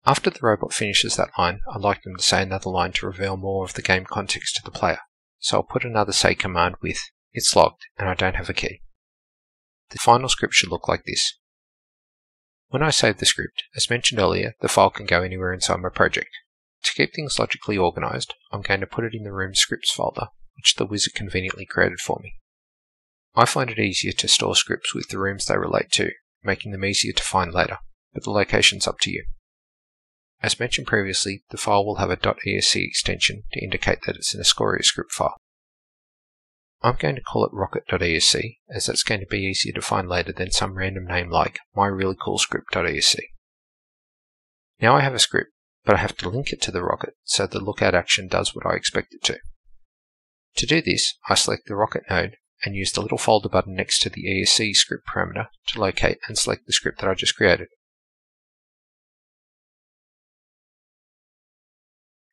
After the robot finishes that line, I'd like them to say another line to reveal more of the game context to the player. So I'll put another say command with, it's locked and I don't have a key. The final script should look like this. When I save the script, as mentioned earlier, the file can go anywhere inside my project. To keep things logically organized, I'm going to put it in the room scripts folder, which the wizard conveniently created for me. I find it easier to store scripts with the rooms they relate to, making them easier to find later, but the location's up to you. As mentioned previously, the file will have a .esc extension to indicate that it's an Escoria script file. I'm going to call it rocket.esc as that's going to be easier to find later than some random name like myreallycoolscript.esc. Now I have a script, but I have to link it to the rocket so the lookout action does what I expect it to. To do this, I select the rocket node and use the little folder button next to the ESC script parameter to locate and select the script that I just created.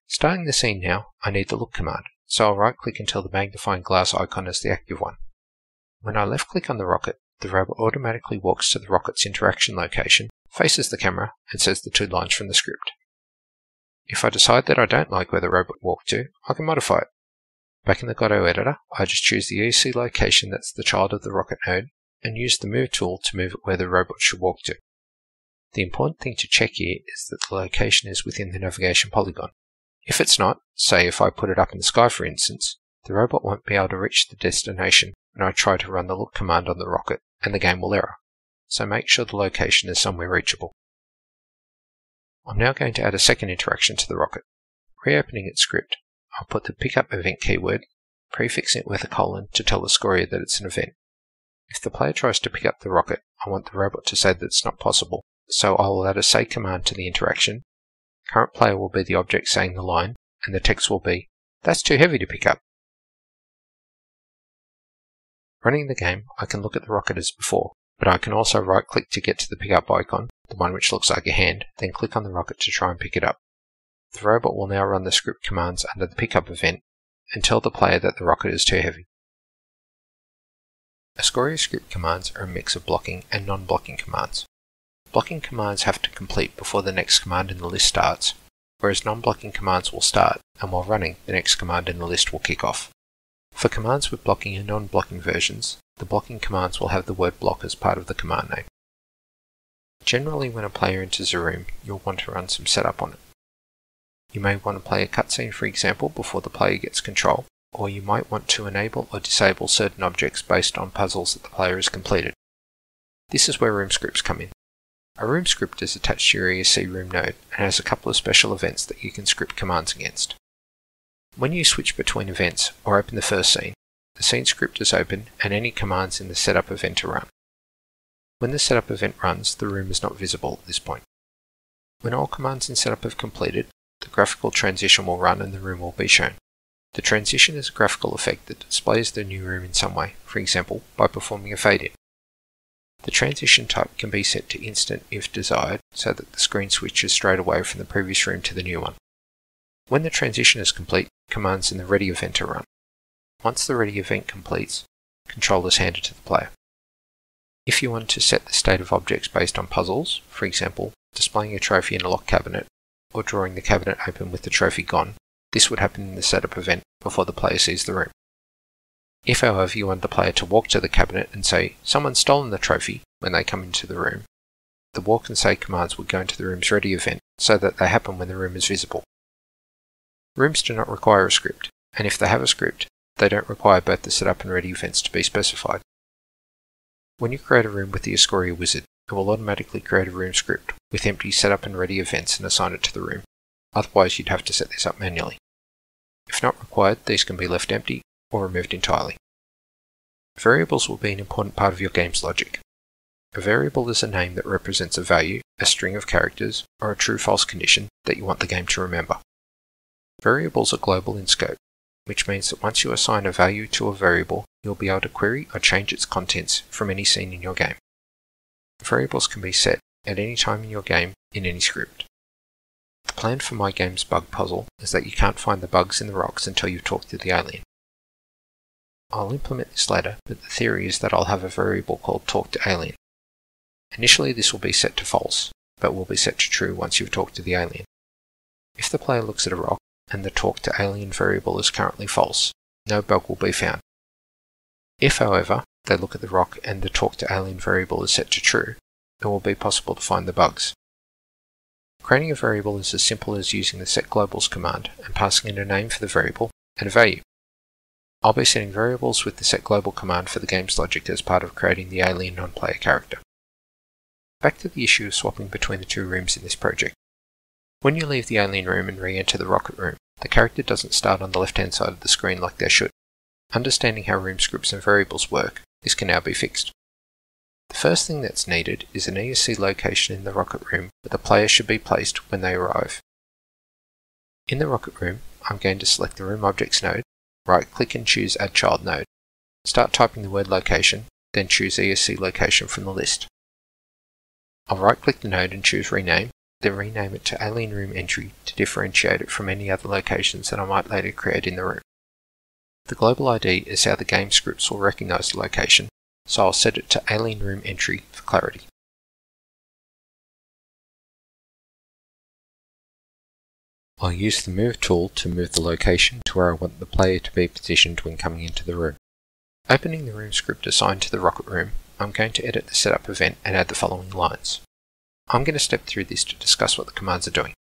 Starting the scene now, I need the look command, so I'll right click until the magnifying glass icon is the active one. When I left click on the rocket, the robot automatically walks to the rocket's interaction location, faces the camera, and says the two lines from the script. If I decide that I don't like where the robot walked to, I can modify it. Back in the Godot editor, I just choose the ESC location that's the child of the rocket node, and use the move tool to move it where the robot should walk to. The important thing to check here is that the location is within the navigation polygon. If it's not, say if I put it up in the sky for instance, the robot won't be able to reach the destination when I try to run the look command on the rocket, and the game will error. So make sure the location is somewhere reachable. I'm now going to add a second interaction to the rocket. Reopening its script, I'll put the pickup event keyword, prefixing it with a colon to tell Escoria that it's an event. If the player tries to pick up the rocket, I want the robot to say that it's not possible, so I will add a say command to the interaction Current player will be the object saying the line, and the text will be, That's too heavy to pick up. Running the game, I can look at the rocket as before, but I can also right click to get to the pickup icon, the one which looks like a hand, then click on the rocket to try and pick it up. The robot will now run the script commands under the pickup event and tell the player that the rocket is too heavy. Escoria script commands are a mix of blocking and non-blocking commands. Blocking commands have to complete before the next command in the list starts, whereas non-blocking commands will start, and while running, the next command in the list will kick off. For commands with blocking and non-blocking versions, the blocking commands will have the word block as part of the command name. Generally when a player enters a room, you'll want to run some setup on it. You may want to play a cutscene for example before the player gets control, or you might want to enable or disable certain objects based on puzzles that the player has completed. This is where room scripts come in. A room script is attached to your ESC room node and has a couple of special events that you can script commands against. When you switch between events or open the first scene, the scene script is open and any commands in the setup event are run. When the setup event runs, the room is not visible at this point. When all commands in setup have completed, the graphical transition will run and the room will be shown. The transition is a graphical effect that displays the new room in some way, for example, by performing a fade-in. The transition type can be set to instant if desired, so that the screen switches straight away from the previous room to the new one. When the transition is complete, commands in the ready event are run. Once the ready event completes, control is handed to the player. If you want to set the state of objects based on puzzles, for example, displaying a trophy in a locked cabinet, or drawing the cabinet open with the trophy gone, this would happen in the setup event before the player sees the room. If, however, you want the player to walk to the cabinet and say, someone's stolen the trophy when they come into the room, the walk and say commands would go into the room's ready event so that they happen when the room is visible. Rooms do not require a script, and if they have a script, they don't require both the setup and ready events to be specified. When you create a room with the Escoria wizard, it will automatically create a room script with empty setup and ready events and assign it to the room. Otherwise, you'd have to set this up manually. If not required, these can be left empty or removed entirely. Variables will be an important part of your game's logic. A variable is a name that represents a value, a string of characters, or a true-false condition that you want the game to remember. Variables are global in scope, which means that once you assign a value to a variable, you'll be able to query or change its contents from any scene in your game. Variables can be set at any time in your game in any script. The plan for my game's bug puzzle is that you can't find the bugs in the rocks until you've talked to the alien. I'll implement this later, but the theory is that I'll have a variable called talk to alien. Initially this will be set to false, but will be set to true once you've talked to the alien. If the player looks at a rock and the talk to alien variable is currently false, no bug will be found. If, however, they look at the rock and the talk to alien variable is set to true, it will be possible to find the bugs. Creating a variable is as simple as using the setGlobals command and passing in a name for the variable and a value. I'll be setting variables with the setGlobal command for the game's logic as part of creating the alien non-player character. Back to the issue of swapping between the two rooms in this project. When you leave the alien room and re-enter the rocket room, the character doesn't start on the left-hand side of the screen like they should. Understanding how room scripts and variables work, this can now be fixed. The first thing that's needed is an ESC location in the rocket room where the player should be placed when they arrive. In the rocket room, I'm going to select the Room Objects node Right click and choose Add Child Node. Start typing the word location, then choose ESC location from the list. I'll right click the node and choose Rename, then rename it to Alien Room Entry to differentiate it from any other locations that I might later create in the room. The global ID is how the game scripts will recognize the location, so I'll set it to Alien Room Entry for clarity. I'll use the Move tool to move the location to where I want the player to be positioned when coming into the room. Opening the room script assigned to the rocket room, I'm going to edit the setup event and add the following lines. I'm going to step through this to discuss what the commands are doing.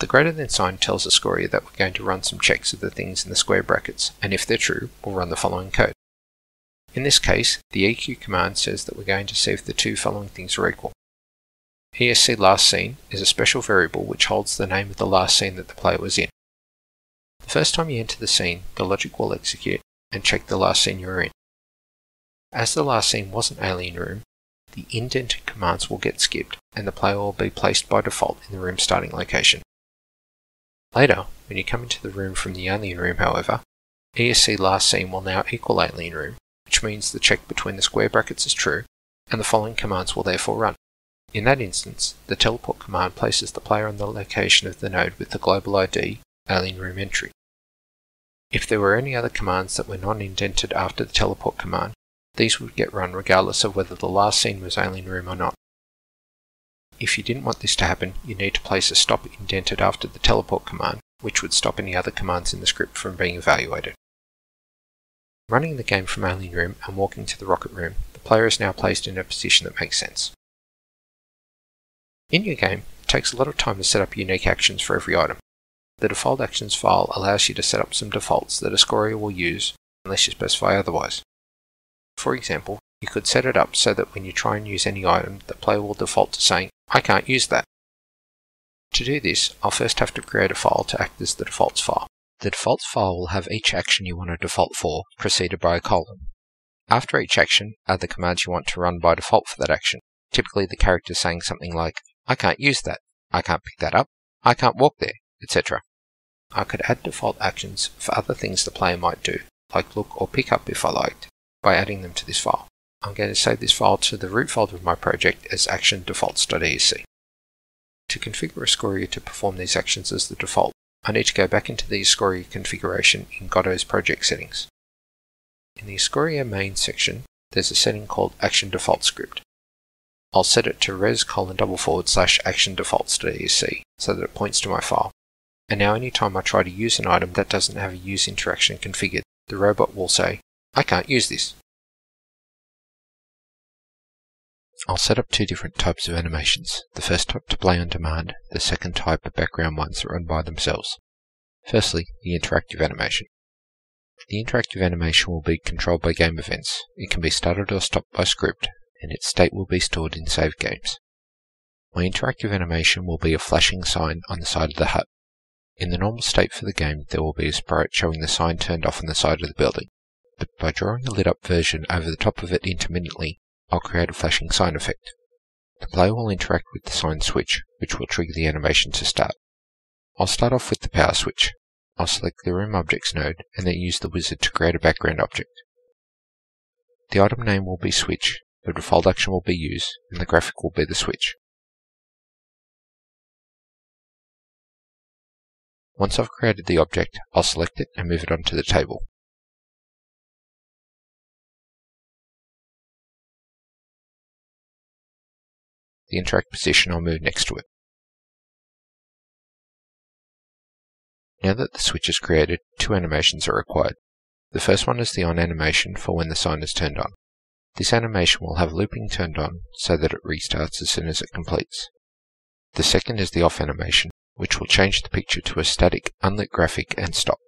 The greater than sign tells Escoria that we're going to run some checks of the things in the square brackets, and if they're true, we'll run the following code. In this case, the EQ command says that we're going to see if the two following things are equal. ESC last scene is a special variable which holds the name of the last scene that the player was in. The first time you enter the scene, the logic will execute and check the last scene you're in. As the last scene was an alien room, the indented commands will get skipped and the player will be placed by default in the room starting location. Later, when you come into the room from the alien room, however, ESC last scene will now equal alien room, which means the check between the square brackets is true, and the following commands will therefore run. In that instance, the teleport command places the player on the location of the node with the global ID alien room entry. If there were any other commands that were non-indented after the teleport command, these would get run regardless of whether the last scene was alien room or not. If you didn't want this to happen, you need to place a stop indented after the teleport command, which would stop any other commands in the script from being evaluated. Running the game from Alien Room and walking to the Rocket Room, the player is now placed in a position that makes sense. In your game, it takes a lot of time to set up unique actions for every item. The default actions file allows you to set up some defaults that Escoria will use unless you specify otherwise. For example, you could set it up so that when you try and use any item, the player will default to saying, I can't use that. To do this, I'll first have to create a file to act as the defaults file. The defaults file will have each action you want to default for, preceded by a colon. After each action are the commands you want to run by default for that action. Typically the character saying something like, I can't use that, I can't pick that up, I can't walk there, etc. I could add default actions for other things the player might do, like look or pick up if I liked, by adding them to this file. I'm going to save this file to the root folder of my project as action defaults.esc. To configure Escoria to perform these actions as the default, I need to go back into the Escoria configuration in Godot's project settings. In the Escoria main section, there's a setting called action default script. I'll set it to res colon double forward slash action defaults.esc so that it points to my file. And now anytime I try to use an item that doesn't have a use interaction configured, the robot will say, I can't use this. I'll set up two different types of animations. The first type to play on demand, the second type are background ones that run by themselves. Firstly, the interactive animation. The interactive animation will be controlled by game events. It can be started or stopped by script, and its state will be stored in save games. My interactive animation will be a flashing sign on the side of the hut. In the normal state for the game, there will be a sprite showing the sign turned off on the side of the building, but by drawing a lit up version over the top of it intermittently, I'll create a flashing sign effect. The player will interact with the sign switch, which will trigger the animation to start. I'll start off with the power switch. I'll select the Room Objects node and then use the wizard to create a background object. The item name will be switch, the default action will be used and the graphic will be the switch. Once I've created the object, I'll select it and move it onto the table. the interact position I'll move next to it. Now that the switch is created, two animations are required. The first one is the on animation for when the sign is turned on. This animation will have looping turned on so that it restarts as soon as it completes. The second is the off animation, which will change the picture to a static, unlit graphic and stop.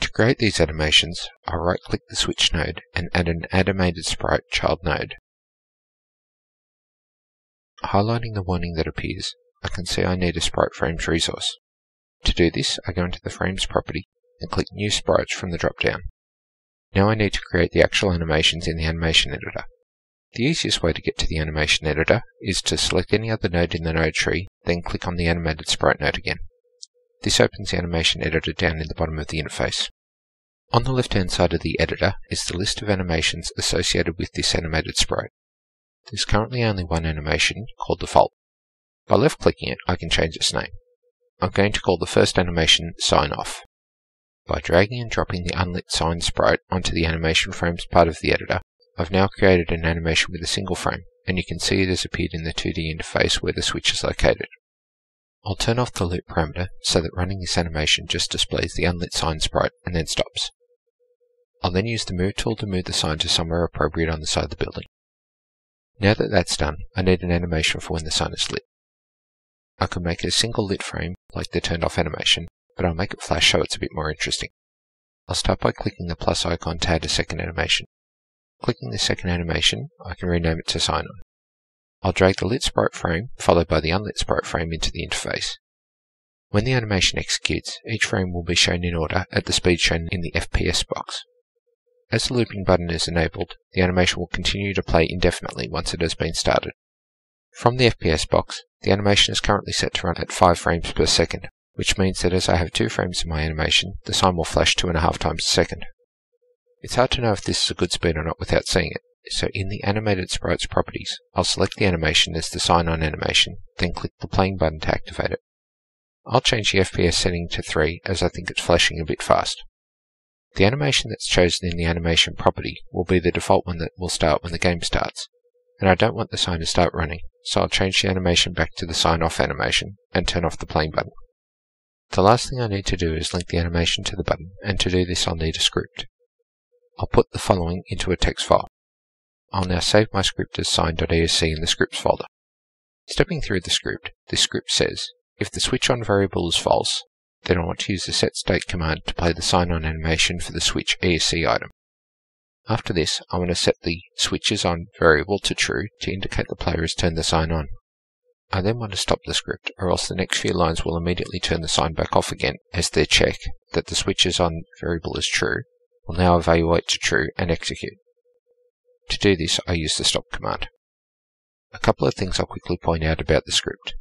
To create these animations, I'll right click the switch node and add an animated sprite child node. Highlighting the warning that appears, I can see I need a sprite frames resource. To do this, I go into the frames property and click New Sprites from the drop-down. Now I need to create the actual animations in the animation editor. The easiest way to get to the animation editor is to select any other node in the node tree, then click on the animated sprite node again. This opens the animation editor down in the bottom of the interface. On the left-hand side of the editor is the list of animations associated with this animated sprite. There's currently only one animation, called default. By left-clicking it, I can change its name. I'm going to call the first animation Sign Off. By dragging and dropping the unlit sign sprite onto the animation frames part of the editor, I've now created an animation with a single frame, and you can see it has appeared in the 2D interface where the switch is located. I'll turn off the loop parameter so that running this animation just displays the unlit sign sprite and then stops. I'll then use the move tool to move the sign to somewhere appropriate on the side of the building. Now that that's done, I need an animation for when the sign is lit. I could make a single lit frame, like the turned off animation, but I'll make it flash so it's a bit more interesting. I'll start by clicking the plus icon to add a second animation. Clicking the second animation, I can rename it to sign on. I'll drag the lit sprite frame, followed by the unlit sprite frame into the interface. When the animation executes, each frame will be shown in order at the speed shown in the FPS box. As the looping button is enabled, the animation will continue to play indefinitely once it has been started. From the FPS box, the animation is currently set to run at 5 frames per second, which means that as I have 2 frames in my animation, the sign will flash 2.5 times a second. It's hard to know if this is a good speed or not without seeing it, so in the animated sprites properties, I'll select the animation as the sign on animation, then click the playing button to activate it. I'll change the FPS setting to 3 as I think it's flashing a bit fast. The animation that's chosen in the animation property will be the default one that will start when the game starts, and I don't want the sign to start running, so I'll change the animation back to the sign off animation and turn off the playing button. The last thing I need to do is link the animation to the button, and to do this I'll need a script. I'll put the following into a text file. I'll now save my script as sign.esc in the scripts folder. Stepping through the script, this script says, if the switch on variable is false, then I want to use the setState command to play the sign-on animation for the switch ESC item. After this, I want to set the switches on variable to true to indicate the player has turned the sign on. I then want to stop the script, or else the next few lines will immediately turn the sign back off again, as their check that the switches on variable is true will now evaluate to true and execute. To do this, I use the stop command. A couple of things I'll quickly point out about the script.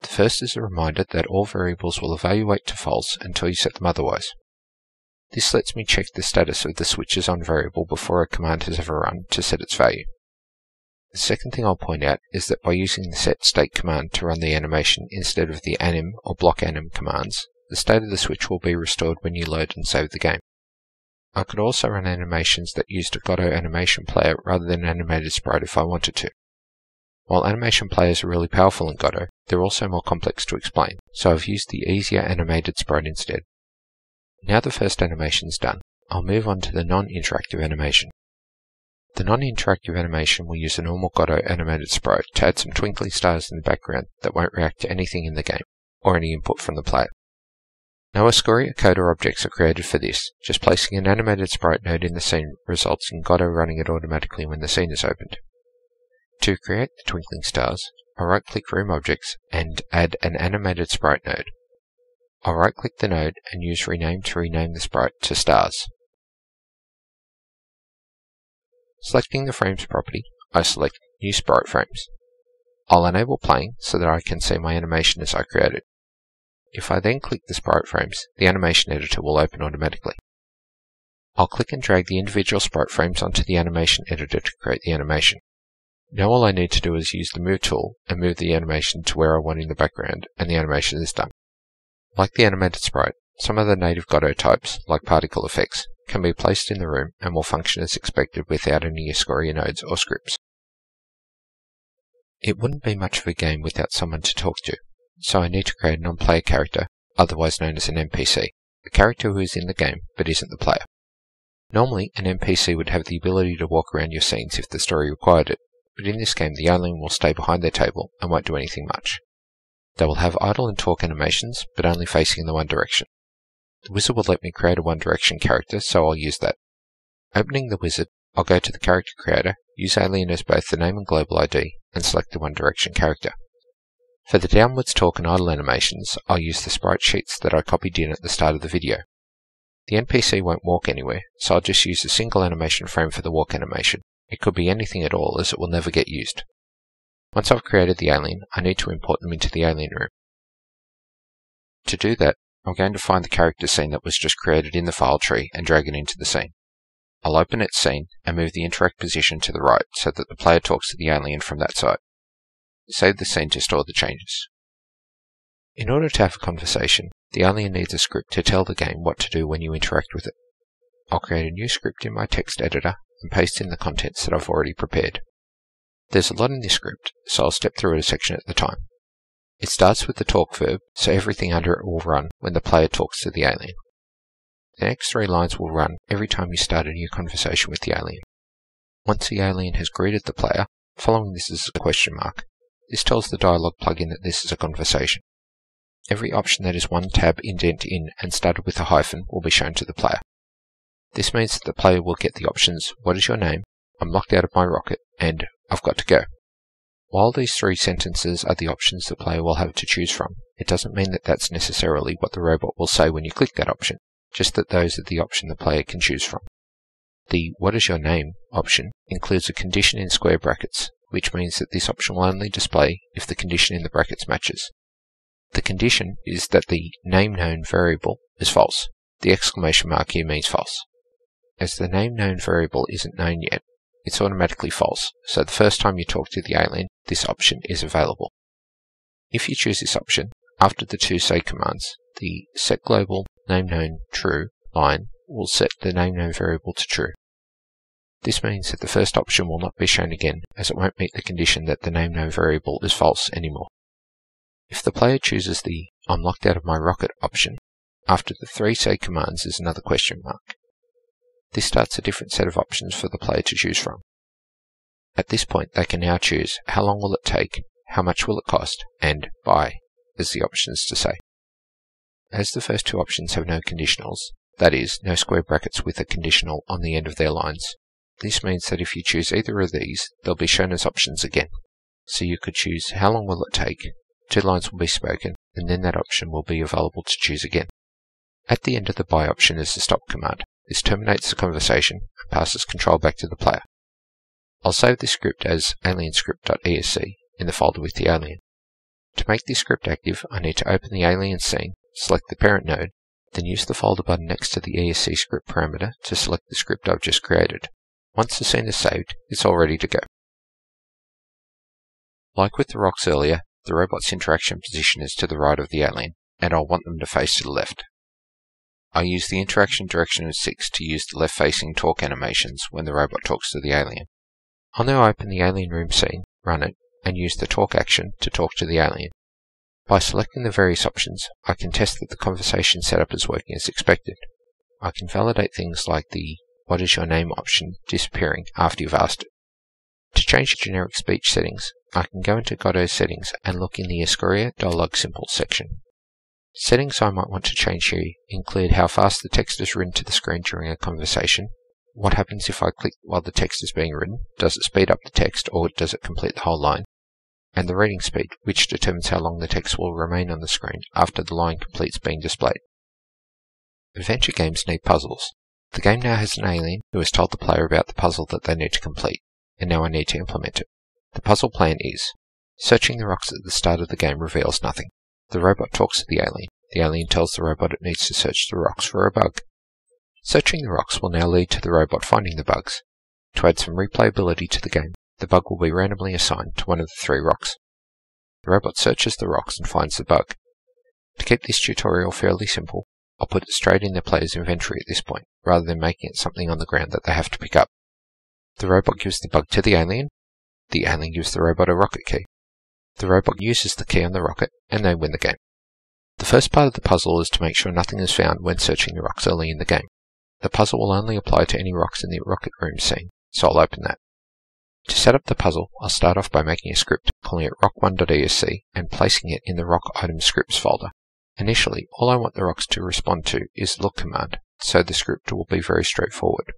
The first is a reminder that all variables will evaluate to false until you set them otherwise. This lets me check the status of the switches on variable before a command has ever run to set its value. The second thing I'll point out is that by using the set state command to run the animation instead of the anim or block anim commands, the state of the switch will be restored when you load and save the game. I could also run animations that used a Godot animation player rather than animated sprite if I wanted to. While animation players are really powerful in Godot, they're also more complex to explain, so I've used the easier animated sprite instead. Now the first animation's done, I'll move on to the non-interactive animation. The non-interactive animation will use a normal Godot animated sprite to add some twinkling stars in the background that won't react to anything in the game, or any input from the player. No Escoria or objects are created for this, just placing an animated sprite node in the scene results in Godot running it automatically when the scene is opened. To create the twinkling stars, I right-click Room Objects and add an animated sprite node. I'll right-click the node and use Rename to rename the sprite to Stars. Selecting the Frames property, I select New Sprite Frames. I'll enable playing so that I can see my animation as I create it. If I then click the sprite frames, the animation editor will open automatically. I'll click and drag the individual sprite frames onto the animation editor to create the animation. Now all I need to do is use the Move tool and move the animation to where I want in the background, and the animation is done. Like the animated sprite, some of the native Godot types, like particle effects, can be placed in the room and will function as expected without any Escoria nodes or scripts. It wouldn't be much of a game without someone to talk to, so I need to create a non-player character, otherwise known as an NPC, a character who is in the game but isn't the player. Normally, an NPC would have the ability to walk around your scenes if the story required it, but in this game the alien will stay behind their table and won't do anything much. They will have idle and talk animations, but only facing in the one direction. The wizard will let me create a One Direction character, so I'll use that. Opening the wizard, I'll go to the character creator, use alien as both the name and global ID, and select the One Direction character. For the downwards talk and idle animations, I'll use the sprite sheets that I copied in at the start of the video. The NPC won't walk anywhere, so I'll just use a single animation frame for the walk animation. It could be anything at all, as it will never get used. Once I've created the alien, I need to import them into the alien room. To do that, I'm going to find the character scene that was just created in the file tree and drag it into the scene. I'll open its scene and move the interact position to the right so that the player talks to the alien from that side. Save the scene to store the changes. In order to have a conversation, the alien needs a script to tell the game what to do when you interact with it. I'll create a new script in my text editor and paste in the contents that I've already prepared. There's a lot in this script, so I'll step through it a section at a time. It starts with the talk verb, so everything under it will run when the player talks to the alien. The next three lines will run every time you start a new conversation with the alien. Once the alien has greeted the player, following this is a question mark. This tells the dialog plugin that this is a conversation. Every option that is one tab indent in and started with a hyphen will be shown to the player. This means that the player will get the options What is your name? I'm locked out of my rocket, and I've got to go. While these three sentences are the options the player will have to choose from, it doesn't mean that that's necessarily what the robot will say when you click that option, just that those are the option the player can choose from. The What is your name option includes a condition in square brackets, which means that this option will only display if the condition in the brackets matches. The condition is that the name known variable is false. The exclamation mark here means false. As the name known variable isn't known yet, it's automatically false, so the first time you talk to the alien, this option is available. If you choose this option, after the two say commands, the set global name known true line will set the name known variable to true. This means that the first option will not be shown again, as it won't meet the condition that the name known variable is false anymore. If the player chooses the I'm locked out of my rocket option, after the three say commands is another question mark. This starts a different set of options for the player to choose from. At this point, they can now choose how long will it take, how much will it cost, and buy as the options to say. As the first two options have no conditionals, that is, no square brackets with a conditional on the end of their lines, this means that if you choose either of these, they'll be shown as options again. So you could choose how long will it take, two lines will be spoken, and then that option will be available to choose again. At the end of the buy option is the stop command. This terminates the conversation and passes control back to the player. I'll save this script as alienscript.esc in the folder with the alien. To make this script active, I need to open the alien scene, select the parent node, then use the folder button next to the ESC script parameter to select the script I've just created. Once the scene is saved, it's all ready to go. Like with the rocks earlier, the robot's interaction position is to the right of the alien, and I'll want them to face to the left. I use the interaction direction of 6 to use the left-facing talk animations when the robot talks to the alien. I'll now open the alien room scene, run it, and use the talk action to talk to the alien. By selecting the various options, I can test that the conversation setup is working as expected. I can validate things like the what is your name option disappearing after you've asked it. To change the generic speech settings, I can go into Godot settings and look in the Escoria Dialog Simple section. Settings I might want to change here include how fast the text is written to the screen during a conversation, what happens if I click while the text is being written, does it speed up the text or does it complete the whole line, and the reading speed, which determines how long the text will remain on the screen after the line completes being displayed. Adventure games need puzzles. The game now has an alien who has told the player about the puzzle that they need to complete, and now I need to implement it. The puzzle plan is searching the rocks at the start of the game reveals nothing. The robot talks to the alien. The alien tells the robot it needs to search the rocks for a bug. Searching the rocks will now lead to the robot finding the bugs. To add some replayability to the game, the bug will be randomly assigned to one of the three rocks. The robot searches the rocks and finds the bug. To keep this tutorial fairly simple, I'll put it straight in the player's inventory at this point, rather than making it something on the ground that they have to pick up. The robot gives the bug to the alien, the alien gives the robot a rocket key. The robot uses the key on the rocket, and they win the game. The first part of the puzzle is to make sure nothing is found when searching the rocks early in the game. The puzzle will only apply to any rocks in the rocket room scene, so I'll open that. To set up the puzzle, I'll start off by making a script, calling it rock1.esc, and placing it in the rock item scripts folder. Initially, all I want the rocks to respond to is the look command, so the script will be very straightforward.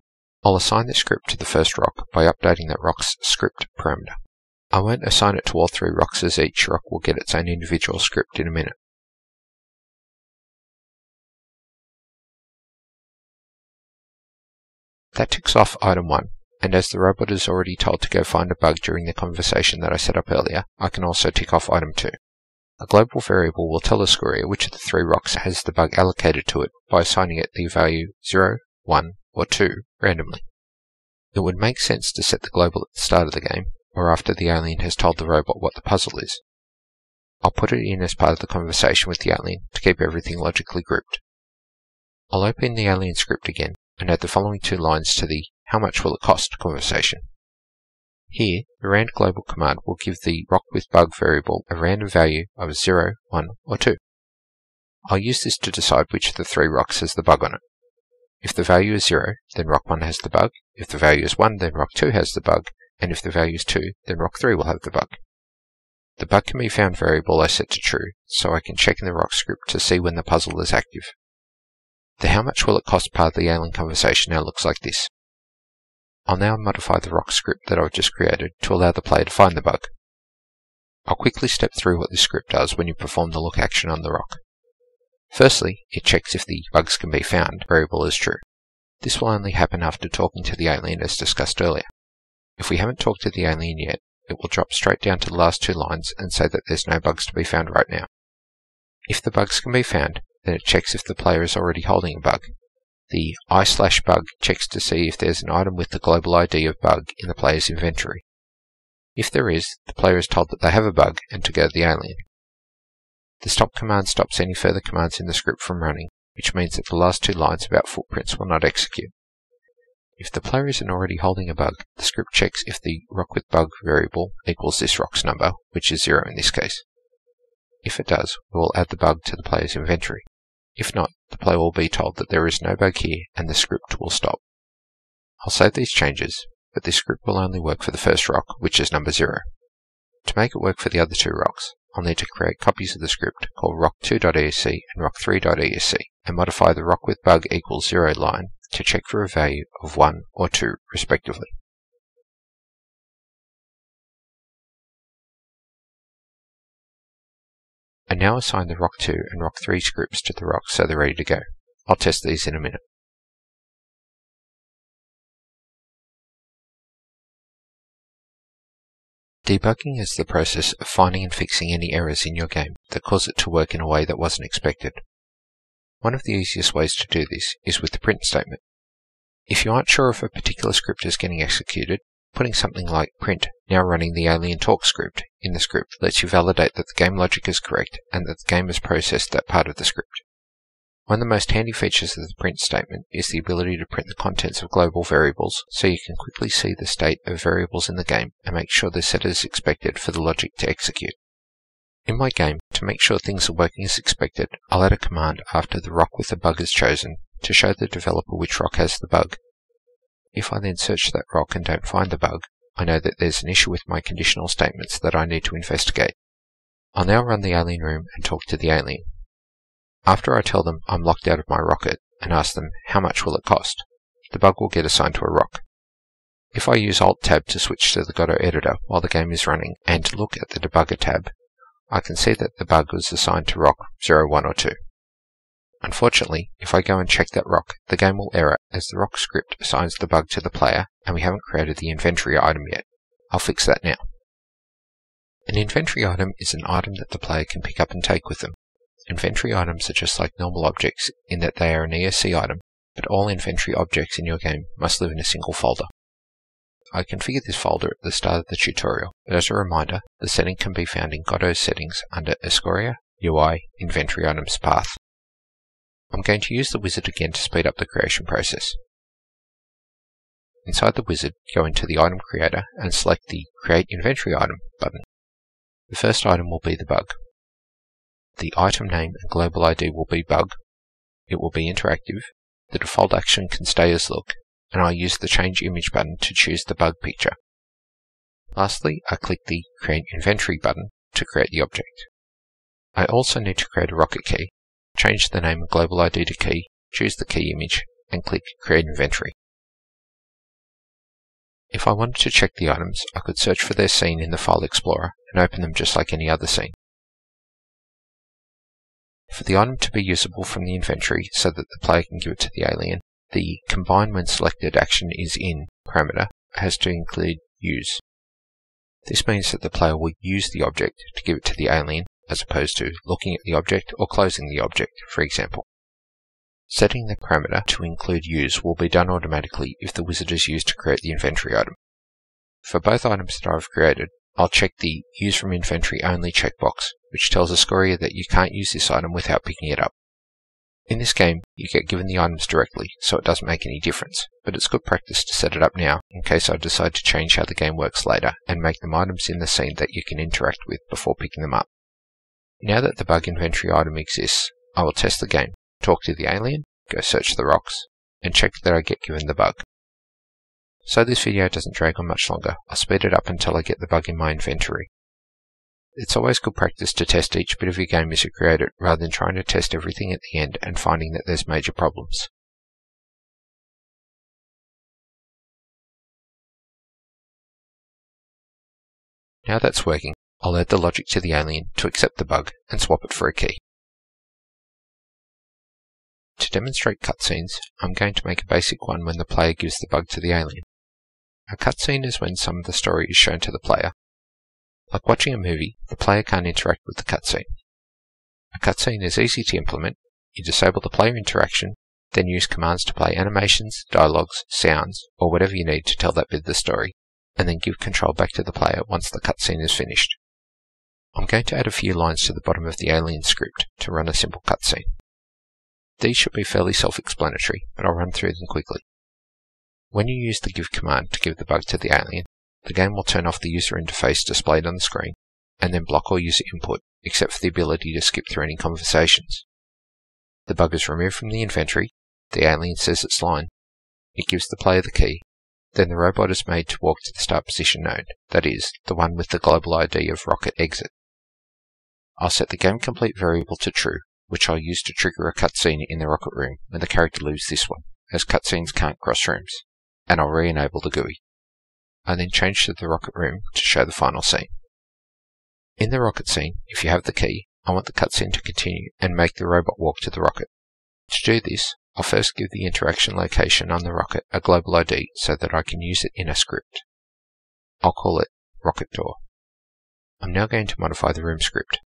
I'll assign the script to the first rock by updating that rock's script parameter. I won't assign it to all three rocks as each rock will get its own individual script in a minute. That ticks off item 1, and as the robot is already told to go find a bug during the conversation that I set up earlier, I can also tick off item 2. A global variable will tell the Escoria which of the three rocks has the bug allocated to it by assigning it the value 0, 1, or 2 randomly. It would make sense to set the global at the start of the game, or after the alien has told the robot what the puzzle is. I'll put it in as part of the conversation with the alien to keep everything logically grouped. I'll open the alien script again and add the following two lines to the how much will it cost conversation. Here, the rand global command will give the rock with bug variable a random value of 0, 1, or 2. I'll use this to decide which of the three rocks has the bug on it. If the value is 0, then rock 1 has the bug. If the value is 1, then rock 2 has the bug. And if the value is 2, then rock 3 will have the bug. The bug can be found variable I set to true, so I can check in the rock script to see when the puzzle is active. The how much will it cost part of the alien conversation now looks like this. I'll now modify the rock script that I've just created to allow the player to find the bug. I'll quickly step through what this script does when you perform the look action on the rock. Firstly, it checks if the bugs can be found variable is true. This will only happen after talking to the alien as discussed earlier. If we haven't talked to the alien yet, it will drop straight down to the last two lines and say that there's no bugs to be found right now. If the bugs can be found, then it checks if the player is already holding a bug, the i slash bug checks to see if there's an item with the global ID of bug in the player's inventory. If there is, the player is told that they have a bug and to go to the alien. The stop command stops any further commands in the script from running, which means that the last two lines about footprints will not execute. If the player isn't already holding a bug, the script checks if the rock with bug variable equals this rock's number, which is 0 in this case. If it does, we will add the bug to the player's inventory. If not, the player will be told that there is no bug here and the script will stop. I'll save these changes, but this script will only work for the first rock, which is number 0. To make it work for the other two rocks, I'll need to create copies of the script called rock2.esc and rock3.esc and modify the rock with bug equals 0 line to check for a value of 1 or 2 respectively. I now assign the Rock 2 and Rock 3 scripts to the rocks so they're ready to go. I'll test these in a minute. Debugging is the process of finding and fixing any errors in your game that cause it to work in a way that wasn't expected. One of the easiest ways to do this is with the print statement. If you aren't sure if a particular script is getting executed, putting something like print now running the alien talk script in the script lets you validate that the game logic is correct and that the game has processed that part of the script. One of the most handy features of the print statement is the ability to print the contents of global variables so you can quickly see the state of variables in the game and make sure they're set as expected for the logic to execute. In my game, to make sure things are working as expected, I'll add a command after the rock with the bug is chosen to show the developer which rock has the bug. If I then search that rock and don't find the bug, I know that there's an issue with my conditional statements that I need to investigate. I'll now run the alien room and talk to the alien. After I tell them I'm locked out of my rocket and ask them how much will it cost, the bug will get assigned to a rock. If I use Alt-Tab to switch to the Godot editor while the game is running and look at the Debugger tab, I can see that the bug was assigned to rock 0, 1 or 2. Unfortunately, if I go and check that rock, the game will error as the rock script assigns the bug to the player and we haven't created the inventory item yet. I'll fix that now. An inventory item is an item that the player can pick up and take with them. Inventory items are just like normal objects in that they are an ESC item, but all inventory objects in your game must live in a single folder. I configured this folder at the start of the tutorial, but as a reminder, the setting can be found in Godot's settings under Escoria UI Inventory Items path. I'm going to use the wizard again to speed up the creation process. Inside the wizard, go into the item creator and select the Create Inventory Item button. The first item will be the bug. The item name and global ID will be bug. It will be interactive. The default action can stay as look, and I use the Change Image button to choose the bug picture. Lastly, I click the Create Inventory button to create the object. I also need to create a rocket key. Change the name global ID to key, choose the key image, and click Create Inventory. If I wanted to check the items, I could search for their scene in the File Explorer and open them just like any other scene. For the item to be usable from the inventory so that the player can give it to the alien, the combine when selected action is in parameter has to include use. This means that the player will use the object to give it to the alien as opposed to looking at the object or closing the object, for example. Setting the parameter to include use will be done automatically if the wizard is used to create the inventory item. For both items that I've created, I'll check the Use from Inventory Only checkbox, which tells Escoria that you can't use this item without picking it up. In this game, you get given the items directly, so it doesn't make any difference, but it's good practice to set it up now in case I decide to change how the game works later and make them items in the scene that you can interact with before picking them up. Now that the bug inventory item exists, I will test the game, talk to the alien, go search the rocks, and check that I get given the bug. So this video doesn't drag on much longer, I'll speed it up until I get the bug in my inventory. It's always good practice to test each bit of your game as you create it, rather than trying to test everything at the end and finding that there's major problems. Now that's working, I'll add the logic to the alien to accept the bug and swap it for a key. To demonstrate cutscenes, I'm going to make a basic one when the player gives the bug to the alien. A cutscene is when some of the story is shown to the player. Like watching a movie, the player can't interact with the cutscene. A cutscene is easy to implement. You disable the player interaction, then use commands to play animations, dialogues, sounds, or whatever you need to tell that bit of the story, and then give control back to the player once the cutscene is finished. I'm going to add a few lines to the bottom of the alien script to run a simple cutscene. These should be fairly self-explanatory, but I'll run through them quickly. When you use the give command to give the bug to the alien, the game will turn off the user interface displayed on the screen, and then block all user input except for the ability to skip through any conversations. The bug is removed from the inventory, the alien says its line, it gives the player the key, then the robot is made to walk to the start position node, that is, the one with the global ID of rocket exit. I'll set the game complete variable to true, which I'll use to trigger a cutscene in the rocket room when the character leaves this one, as cutscenes can't cross rooms and I'll re-enable the GUI. I then change to the rocket room to show the final scene. In the rocket scene, if you have the key, I want the cutscene to continue and make the robot walk to the rocket. To do this, I'll first give the interaction location on the rocket a global ID so that I can use it in a script. I'll call it rocket door I'm now going to modify the room script.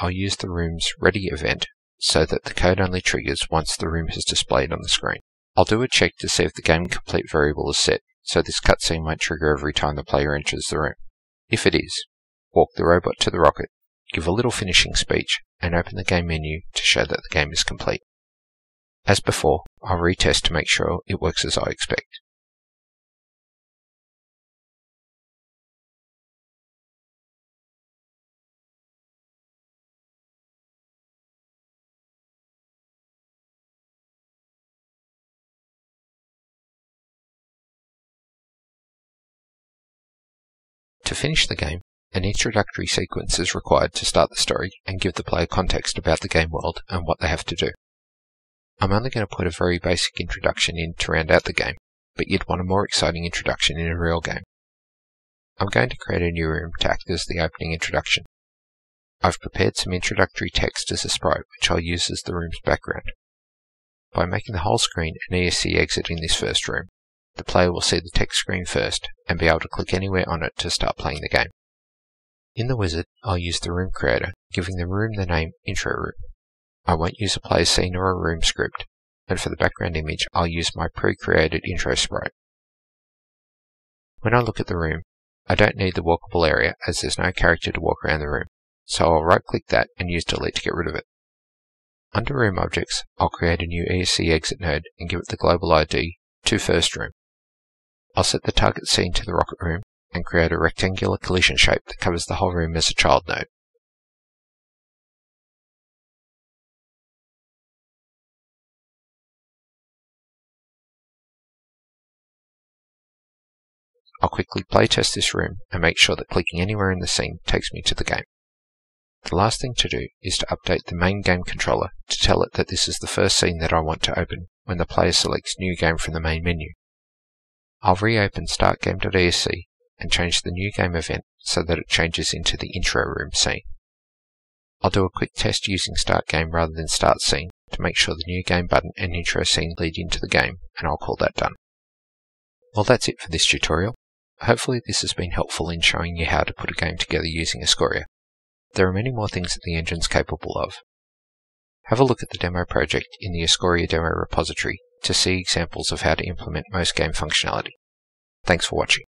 I'll use the room's ready event so that the code only triggers once the room is displayed on the screen. I'll do a check to see if the game complete variable is set, so this cutscene won't trigger every time the player enters the room. If it is, walk the robot to the rocket, give a little finishing speech, and open the game menu to show that the game is complete. As before, I'll retest to make sure it works as I expect. To finish the game, an introductory sequence is required to start the story and give the player context about the game world and what they have to do. I'm only going to put a very basic introduction in to round out the game, but you'd want a more exciting introduction in a real game. I'm going to create a new room to act as the opening introduction. I've prepared some introductory text as a sprite which I'll use as the room's background. By making the whole screen an ESC exit in this first room, the player will see the text screen first and be able to click anywhere on it to start playing the game. In the wizard, I'll use the room creator, giving the room the name intro room. I won't use a play scene or a room script, and for the background image I'll use my pre-created intro sprite. When I look at the room, I don't need the walkable area as there's no character to walk around the room, so I'll right click that and use delete to get rid of it. Under room objects, I'll create a new ESC exit node and give it the global ID to first room. I'll set the target scene to the rocket room and create a rectangular collision shape that covers the whole room as a child node. I'll quickly playtest this room and make sure that clicking anywhere in the scene takes me to the game. The last thing to do is to update the main game controller to tell it that this is the first scene that I want to open when the player selects New Game from the main menu. I'll reopen startgame.esc and change the new game event so that it changes into the intro room scene. I'll do a quick test using start game rather than start scene to make sure the new game button and intro scene lead into the game and I'll call that done. Well that's it for this tutorial. Hopefully this has been helpful in showing you how to put a game together using Escoria. There are many more things that the engine is capable of. Have a look at the demo project in the Escoria demo repository to see examples of how to implement most game functionality. Thanks for watching.